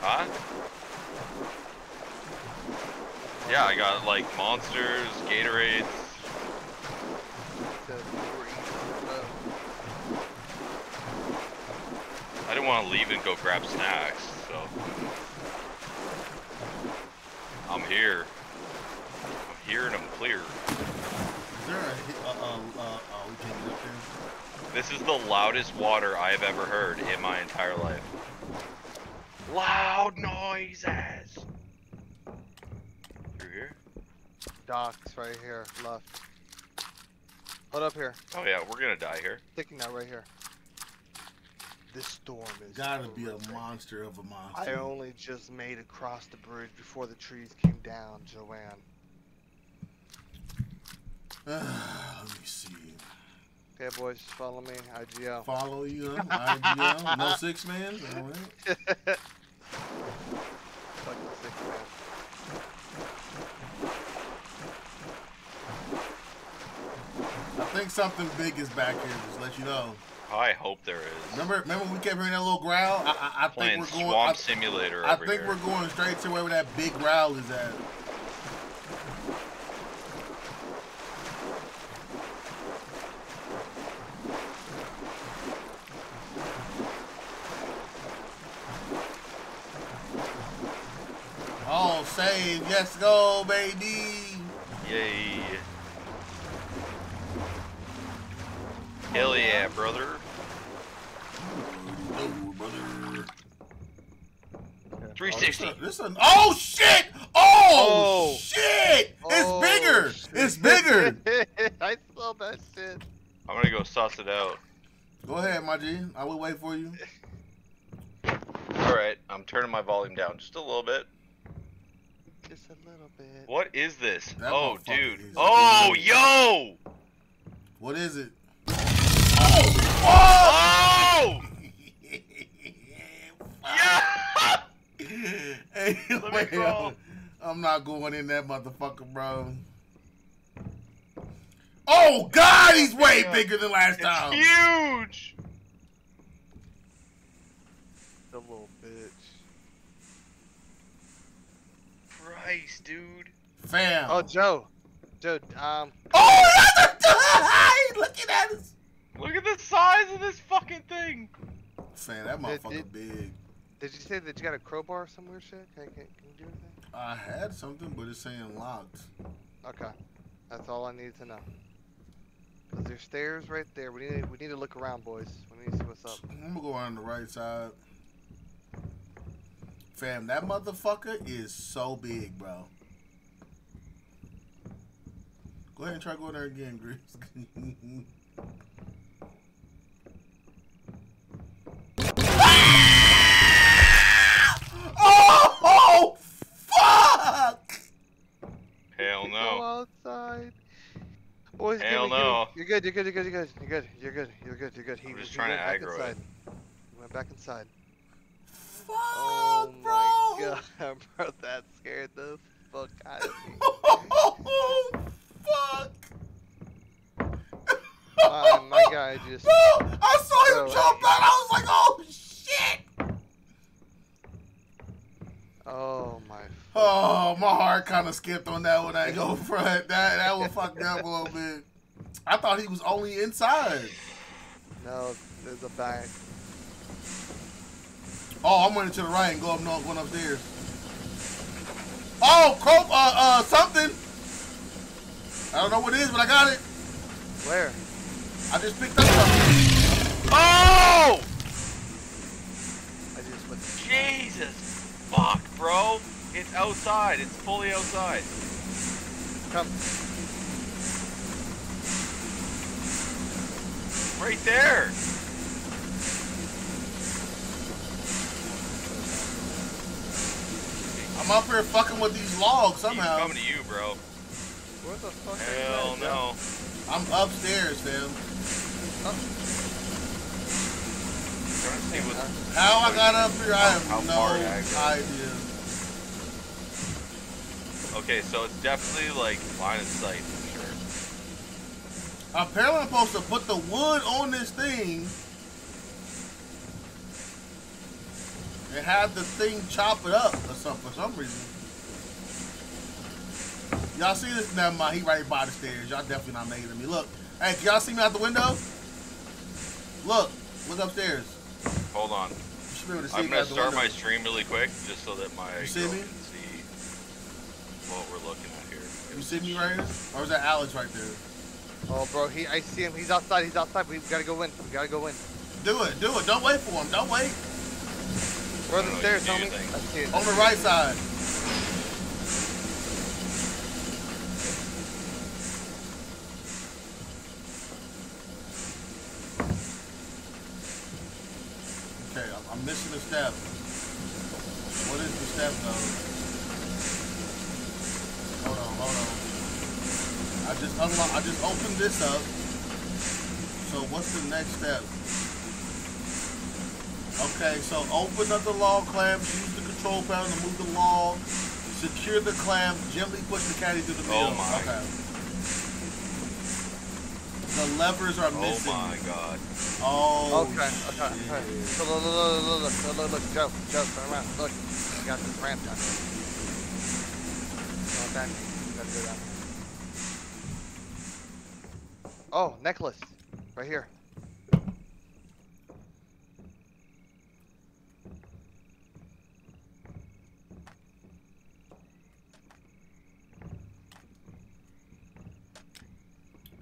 Huh? Yeah, I got like monsters, Gatorades. So you were eating stuff. I didn't want to leave and go grab snacks, so. I'm here. I'm here and I'm clear. Is there a hit? Uh, uh, uh, we can't up there. This is the loudest water I have ever heard in my entire life. Loud noises! Through here? Docks right here, left. Hold up here. Oh yeah, we're gonna die here. Sticking out right here. This storm is Gotta be a monster of a monster. I only just made it across the bridge before the trees came down, Joanne. Ah, let me see. Okay, boys, follow me. IGL. Follow you. IGL. (laughs) No six man. All right. (laughs) Fucking sick, man. I think something big is back here. Just let you know. I hope there is. Remember, remember we kept hearing that little growl. I, I, I think we're going. Swamp I, Simulator I over think here. we're going straight to wherever that big growl is at. Oh, Yes, go, baby. Yay. Hell yeah, brother. Oh, brother. 360. Oh, this oh shit! Oh, Oh. shit! It's Oh, bigger! shit. It's bigger! (laughs) I saw that shit. I'm gonna go sauce it out. Go ahead, my G. I will wait for you. (laughs) Alright, I'm turning my volume down just a little bit. Just a little bit. What is this? That oh, dude. is Oh, yo! What is it? Oh! Oh! (laughs) Yeah! (laughs) hey, Let me wait. I'm not going in that motherfucker, bro. Oh God, he's way Yeah. bigger than last time. Huge! The little bitch. Christ, dude. Fam. Oh, Joe. Joe, um, Oh, that's a (laughs) looking at us. Look at the size of this fucking thing. Fam, that Did- motherfucker did- big. did you say that you got a crowbar or some shit? Can, can, can you do anything? I had something, but it's saying locked. Okay. That's all I need to know. Cause there's stairs right there. We need to, we need to look around, boys. We need to see what's up. I'm gonna go on the right side. Fam, that motherfucker is so big, bro. Go ahead and try going there again, Grizz. (laughs) oh, fuck! Hell no. Go outside. Boys, Hell no. You're good, you're good, you're good, you're good, you're good, you're good, you're good, you're good. He I'm just trying to aggro inside. it. He went back inside. Fuck, oh bro! Oh my (laughs) god, bro, that scared the fuck out of me. (laughs) Oh, fuck! Uh, my guy just. Bro, I saw him jump out. I was like, oh shit! Oh my. Oh, my heart kind of skipped on that one. I go (laughs) front. That that one fucked me up a little bit. I thought he was only inside. No, there's a bag. Oh, I'm running to the right and go up north, going upstairs. Oh, crow, uh, uh, something. I don't know what it is, but I got it. Where? I just picked up something. Oh! I just went. Jesus! Fuck, bro! It's outside. It's fully outside. Come. Right there! I'm up here fucking with these logs He's somehow. coming to you, bro. Where the fuck is Hell that, Joe? no. I'm upstairs, fam. Trying to see what. How I got up here, I How have far no I idea. Okay, so it's definitely like line of sight for sure. Apparently, I'm supposed to put the wood on this thing and have the thing chop it up or something for some reason. Y'all see this? Never mind. He right by the stairs. Y'all definitely not making me. Look. Hey, can y'all see me out the window? Look. Look upstairs. Hold on. You should be able to see I'm gonna start window. my stream really quick, just so that my You see girl me? can see what we're looking at here. You see me right here? Or is that Alex right there? Oh, bro, he, I see him. He's outside. He's outside. We gotta go in. We gotta go in. Do it. Do it. Don't wait for him. Don't wait. Where are the stairs, you do homie? your thing. I see it. On the right side. Okay, I'm, I'm missing a step. What is the step though? Hold on, hold on. I just unlock. I just opened this up. So what's the next step? Okay, so open up the log clamps, use the control panel to move the log, secure the clamp, gently push the caddy through the Oh my. Okay. The levers are oh missing. Oh my god. Oh, Okay, okay, okay. So look, look, look, look, look, look, look, Joe, Joe, turn around. Look, you got this ramp down here. No, that, you gotta do that. Oh, necklace, right here.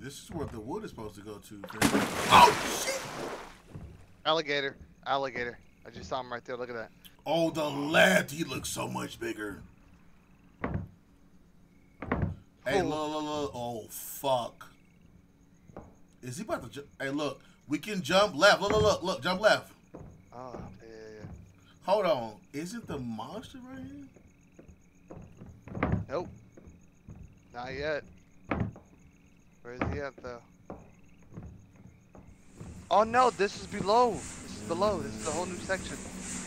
This is where the wood is supposed to go to. Oh shit! Alligator, alligator. I just saw him right there. Look at that. Oh, the left. He looks so much bigger. Hey, Oh. look, look, look. Oh, fuck. Is he about to jump? Hey, look. We can jump left. Look, look, look, look. Jump left. Oh, yeah, yeah, yeah. Hold on. Isn't the monster right here? Nope. Not yet. Where is he at though? Oh no, this is below. This is below. This is a whole new section.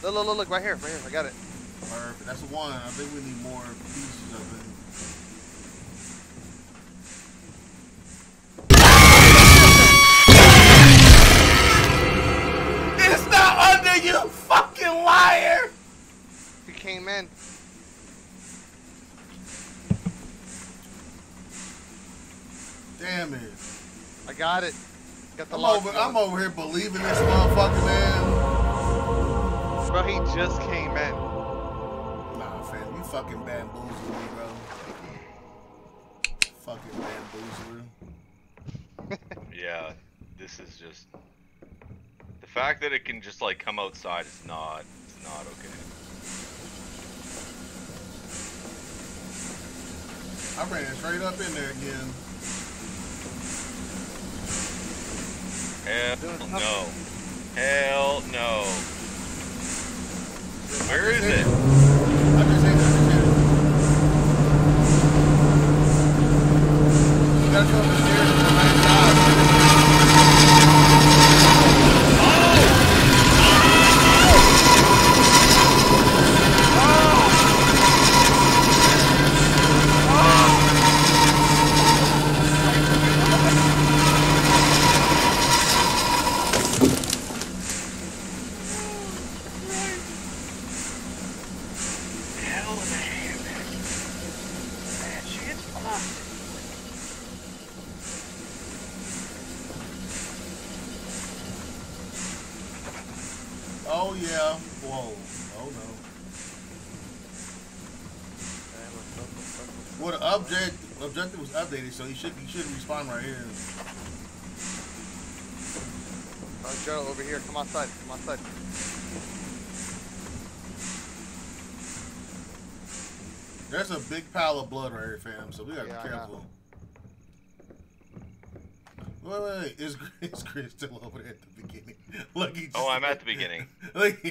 Look, look, look, look, right here, right here. I got it. Perfect. That's the one. I think we need more pieces of it. It's not under you, fucking liar! He came in. Damn it. I got it. Got the I'm lock. over, going. I'm over here believing this motherfucker, man. Bro, he just came in. Nah, fam, you fucking bamboozling me, bro. Fucking bamboozler. (laughs) Yeah, this is just the fact that it can just like come outside is not it's not okay. I ran straight up in there again. Hell no. Hell no. Where is it? I just hit it. I just hit it. You gotta go up the stairs to the right side. Hell man. That shit's fucked. Oh yeah. Whoa. Oh no. Well, the object objective was he should he should respawn right here. Oh, Joe, over here. Come outside. Come outside. There's a big pile of blood right here, fam. So we gotta Yeah, be careful. Wait, wait, wait. Is, is Chris still over there at the beginning? (laughs) Look, he just, Oh, I'm at the (laughs) beginning. Look,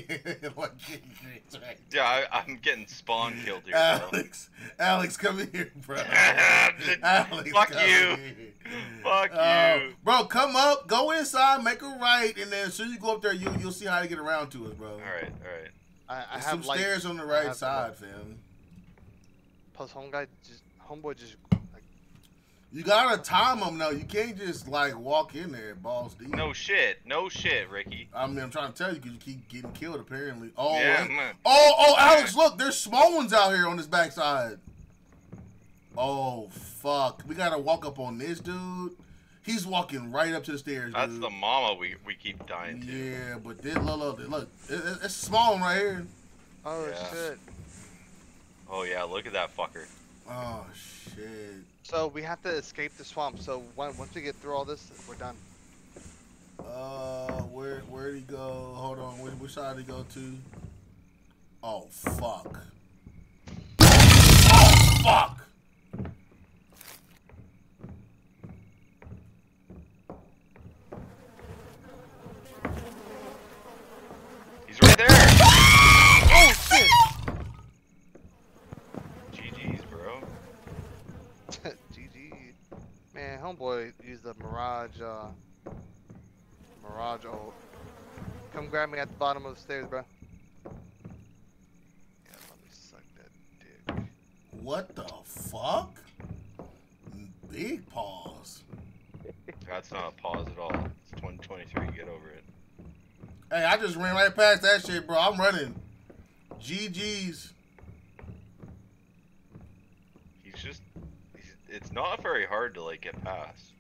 look, (laughs) Chris right Yeah, I, I'm getting spawn killed here. bro. Alex, Alex, come here, bro. Fuck Alex, come you. here. Fuck Uh, you. bro. Come up, go inside, make a right, and then as soon as you go up there, you you'll see how to get around to us, bro. All right, all right. I, I have some lights. stairs on the right side, fam. Plus, home guy just, homeboy just, like, You gotta time them though. You can't just like walk in there balls deep. No shit. No shit, Ricky. I mean, I'm trying to tell you because you keep getting killed apparently. Oh, yeah, wait. man. oh, oh, Alex, look, there's small ones out here on this backside. Oh fuck, we gotta walk up on this dude. He's walking right up to the stairs. That's dude. the mama we, we keep dying to. Yeah, but this look, look, look it, it- it's a small one right here. Oh Yeah. shit. Oh yeah, look at that fucker. Oh shit. So we have to escape the swamp. So once we get through all this, we're done. Uh, where where'd he go? Hold on, which, which side did he go to? Oh fuck. Oh fuck. He's right there. Oh shit! GG's, bro. GG. Man, homeboy used the Mirage, uh, Mirage ult. Come grab me at the bottom of the stairs, bro. Yeah, let me suck that dick. What the fuck? Big pause. That's not a pause at all. It's 2023. Get over it. Hey, I just ran right past that shit, bro. I'm running. GG's. He's just. He's, it's not very hard to like get past.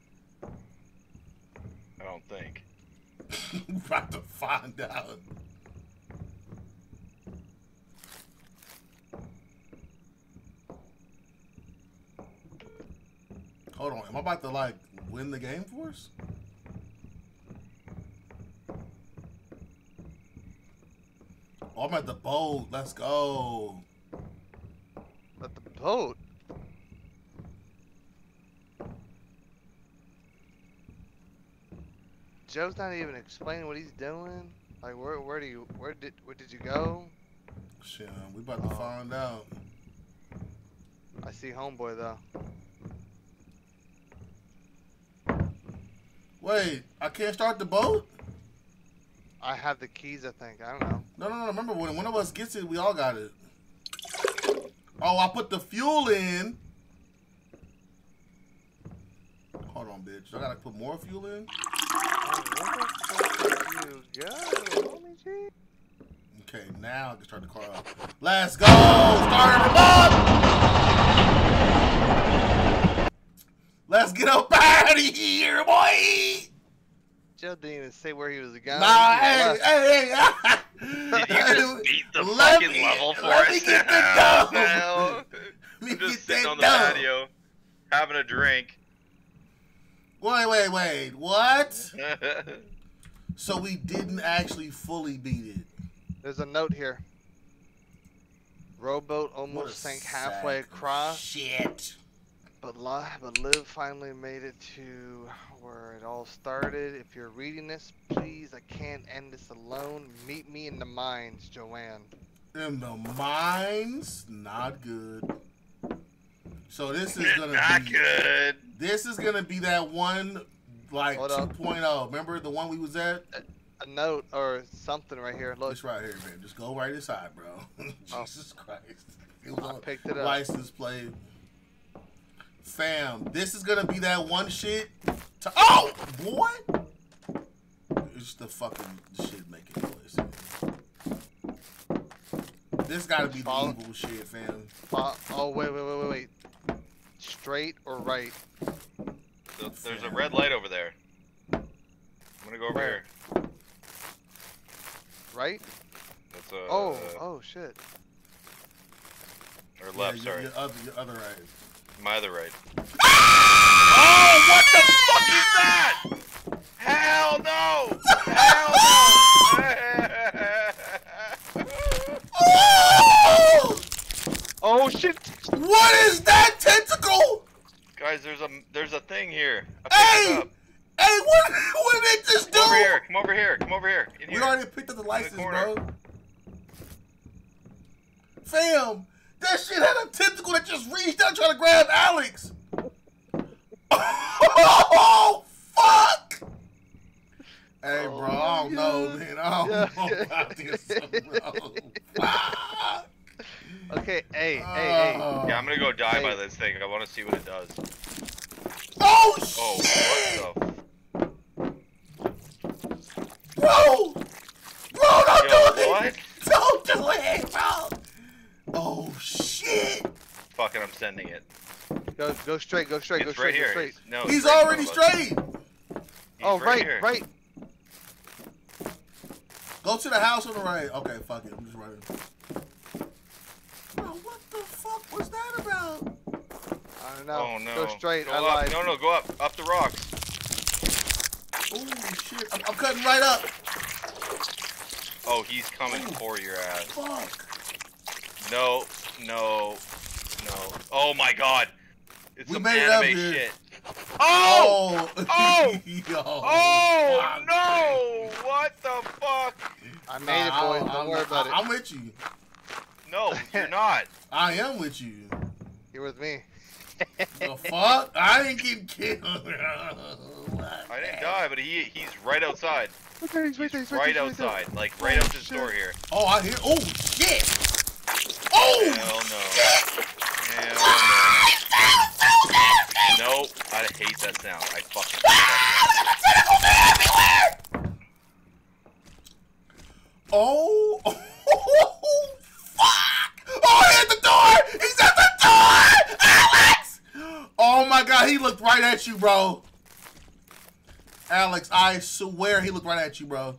I don't think. (laughs) about to find out. Hold on, am I about to like win the game for us? Oh, I'm at the boat. Let's go. At the boat. Joe's not even explaining what he's doing. Like, where, where do you, where did, where did you go? Shit, we about to Oh. find out. I see homeboy though. Wait, I can't start the boat? I have the keys, I think. I don't know. No, no, no. Remember, when one of us gets it, we all got it. Oh, I put the fuel in. Hold on, bitch. I gotta put more fuel in. Oh, where the fuck did you go. Okay, now I can start the car up. Let's go! Start it up! Let's get up out of here, boy! Joe didn't even say where he was going. Nah, He hey, left. hey, hey! Did (laughs) you just beat the Let fucking me- level for let us? me get the Hell, dome. (laughs) Let me I'm just get sitting on the done. patio, having a drink. Wait, wait, wait. What? (laughs) So we didn't actually fully beat it. There's a note here. Rowboat What almost sank halfway across, Shit. but, Li- but Liv finally made it to where it all started. If you're reading this, please, I can't end this alone. Meet me in the mines, Joanne. In the mines, not good. So this is gonna Not be good. this is gonna be that one like Hold 2.0. Remember the one we was at? A note or something right here. Look, This right here, man. Just go right inside, bro. (laughs) Oh. Jesus Christ. It was I picked it up. license plate. Fam, this is gonna be that one shit. To, oh, boy. It's the fucking shit making noise. This gotta be the Follow- evil shit, fam. Fo- oh wait, wait, wait, wait, wait. Straight or right? So there's a red light over there. I'm gonna go over Where? here. Right? That's a. Oh, oh shit. Or Yeah, left, your, sorry. Your other, your other right. My other right. Ah! Oh, what the fuck is that? Hell no! Hell no! (laughs) (laughs) Oh! Oh shit! What is that tentacle? Guys, there's a there's a thing here. Hey! Hey, what, what did it just do? Come over here. Come over here. Come over here. In We here. already picked up the license, corner. bro. Fam, that shit had a tentacle that just reached out trying to grab Alex. (laughs) Oh, fuck! Hey, bro, I don't know, Oh, man. I don't Yeah. know about this, bro. (laughs) Fuck. Okay, hey, hey, hey. Oh. Yeah, I'm gonna go die by this thing. I want to see what it does. Oh, Oh, shit! what the? Bro! Bro, don't Yo, do it! what? Don't do it, bro! Oh, shit! Fucking, I'm sending it. Go go straight, go straight, go It's right straight, go here. straight. It's- No, He's it's right already front of us. straight! He's Oh, right, here. right. Go to the house on the right. Okay, fuck it. I'm just running. Bro, what the fuck was that about? I don't know. Oh no. Go straight. Go I up. lied. No, no, go up. Up the rocks. Holy shit. I'm, I'm cutting right up. Oh, he's coming Ooh. for your ass. Fuck. No, no, no. Oh my god. It's We some made it up anime shit. Oh! Oh! Oh! (laughs) Yo, Oh fuck. no! What the fuck? I made it, Nah, boys. I'm- Don't worry about it. I'm with you. No, you're not. (laughs) I am with you. You're with me. The fuck? I didn't get killed. (laughs) I didn't die, but he he's right outside. Okay, he's He's he's right there, outside, like right out Oh, this door here. Oh, I hear. Oh shit! Oh Hell no. shit! Hell no. Nope. I hate that sound. I fucking hate that Oh, (laughs) oh, fuck! Oh, he hit the door! He's at the door! Alex! Oh my god, he looked right at you, bro. Alex, I swear he looked right at you, bro.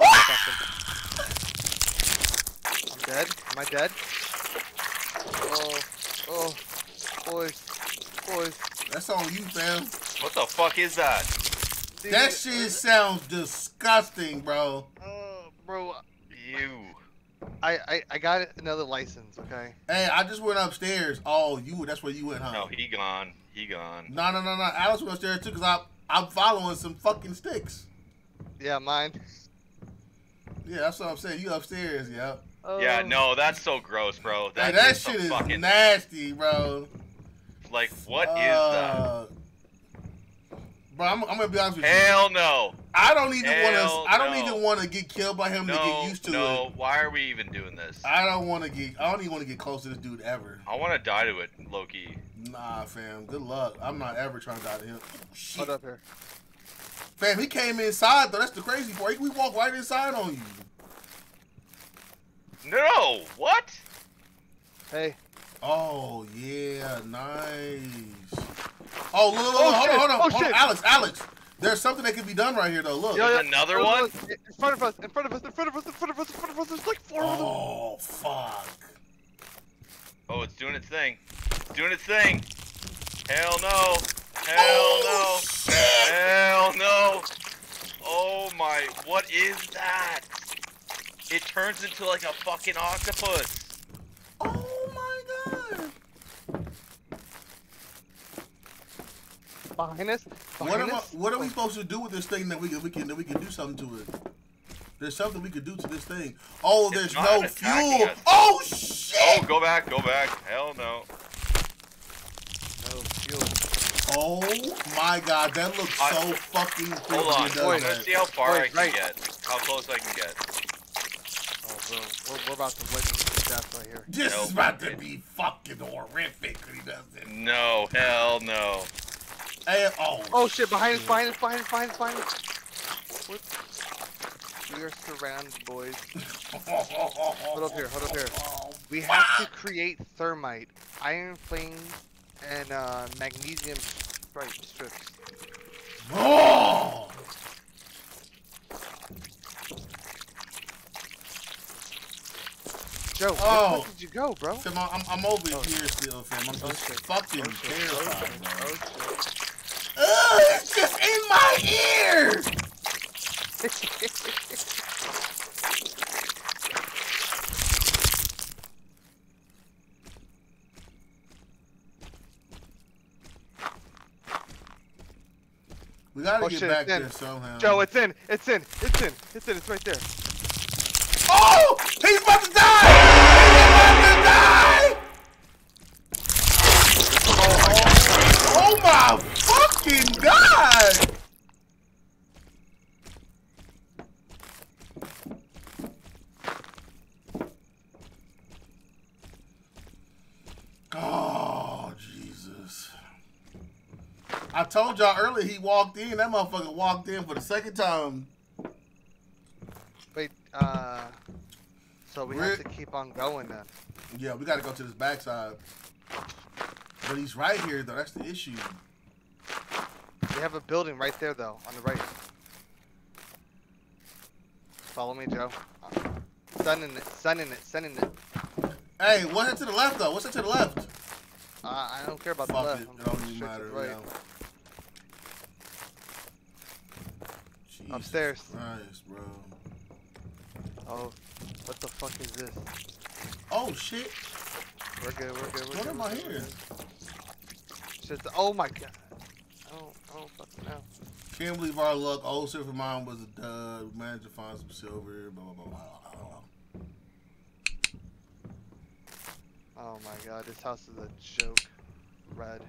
Ah! I'm dead. Am I dead? Oh, oh, boys, boys. That's on you, fam. What the fuck is that? Dude, That shit sounds disgusting, bro. Oh, bro, You. I, I I got another license. Okay. Hey, I just went upstairs. Oh, you that's where you went, huh? No, he gone. He gone. No, no, no, no. Alex went upstairs too, cause I I'm following some fucking sticks. Yeah, mine. Yeah, that's what I'm saying. You upstairs, yeah. Yeah, Oh. no, that's so gross, bro. Hey, That that is shit is fucking nasty, bro. like what is that? Bro, I'm, I'm gonna be honest with you. Hell no. I don't even want to. I don't no. even want to get killed by him to get used to no. it. Why are we even doing this? I don't want to get. I don't even want to get close to this dude ever. I want to die to it, Loki. Nah, fam. Good luck. I'm not ever trying to die to him. Shit. Hold up here. Fam, he came inside though. That's the crazy part. We walk right inside on you. No, what? Hey. Oh yeah, nice. Oh look, look, Oh, hold on, hold on, Oh, hold on. Alex, Alex. There's something that can be done right here though. Look. Yo, There's another look, one? look, In front of us. In front of us. In front of us. In front of us. In front of us. There's like four of them. Oh fuck. Oh, it's doing its thing. It's doing its thing. Hell no. Hell oh, no. Shit. Hell no. Oh my, what is that? It turns into like a fucking octopus. Oh my god. Behind us. What Behind am I. What are we supposed to do with this thing that we can we can that we can do something to it? There's something we could do to this thing. Oh, It's there's no fuel. us. Oh, oh shit. Oh, go back, go back. Hell no. No fuel. Oh my god, that looks I- so fucking creepy. Hold on. it does I'm Wait, gonna see how far Wait, I can right. get. How close I can get. Oh, bro. We're, we're about to witness death right here. This No, is about to be fucking horrific when he does it. No, hell no. Oh. Oh shit! Behind us! Behind us! Behind us! Behind us! Behind us! What? We are surrounded, boys. (laughs) Hold up here, hold up here. We have to create thermite, iron flame, and uh, magnesium strip strips. Oh! Joe, Oh. where did you go, bro? Fam, I'm, I'm over Oh. here still, fam. I'm Oh, just fucking Oh, shit. terrified, Oh. Ugh, it's just in my ear! We gotta Oh, get shit, back there somehow. Joe, it's in. It's in. It's in. It's in. It's right there. Oh! He's about to die! He's about to die! Oh my fucking god! Oh, Jesus. I told y'all earlier he walked in. That motherfucker walked in for the second time. Wait, uh, so we have to keep on going then. Yeah, we got to go to this backside. But he's right here though. That's the issue. We have a building right there though, on the right. Follow me, Joe. Sending it, sending it, sending it. Hey, what's that to the left though? What's that to the left? Uh, I don't care about the left. it. I'm It don't even matter. right. yeah. Jesus Upstairs. Christ, bro. Oh, what the fuck is this? Oh shit! We're good, we're good, we're What good. am I we're. Just, oh my god. I don't fucking know. Can't believe our luck. Old silver mine was a dud. We managed to find some silver. Blah. blah, blah, blah. Oh my god, this house is a joke. Red.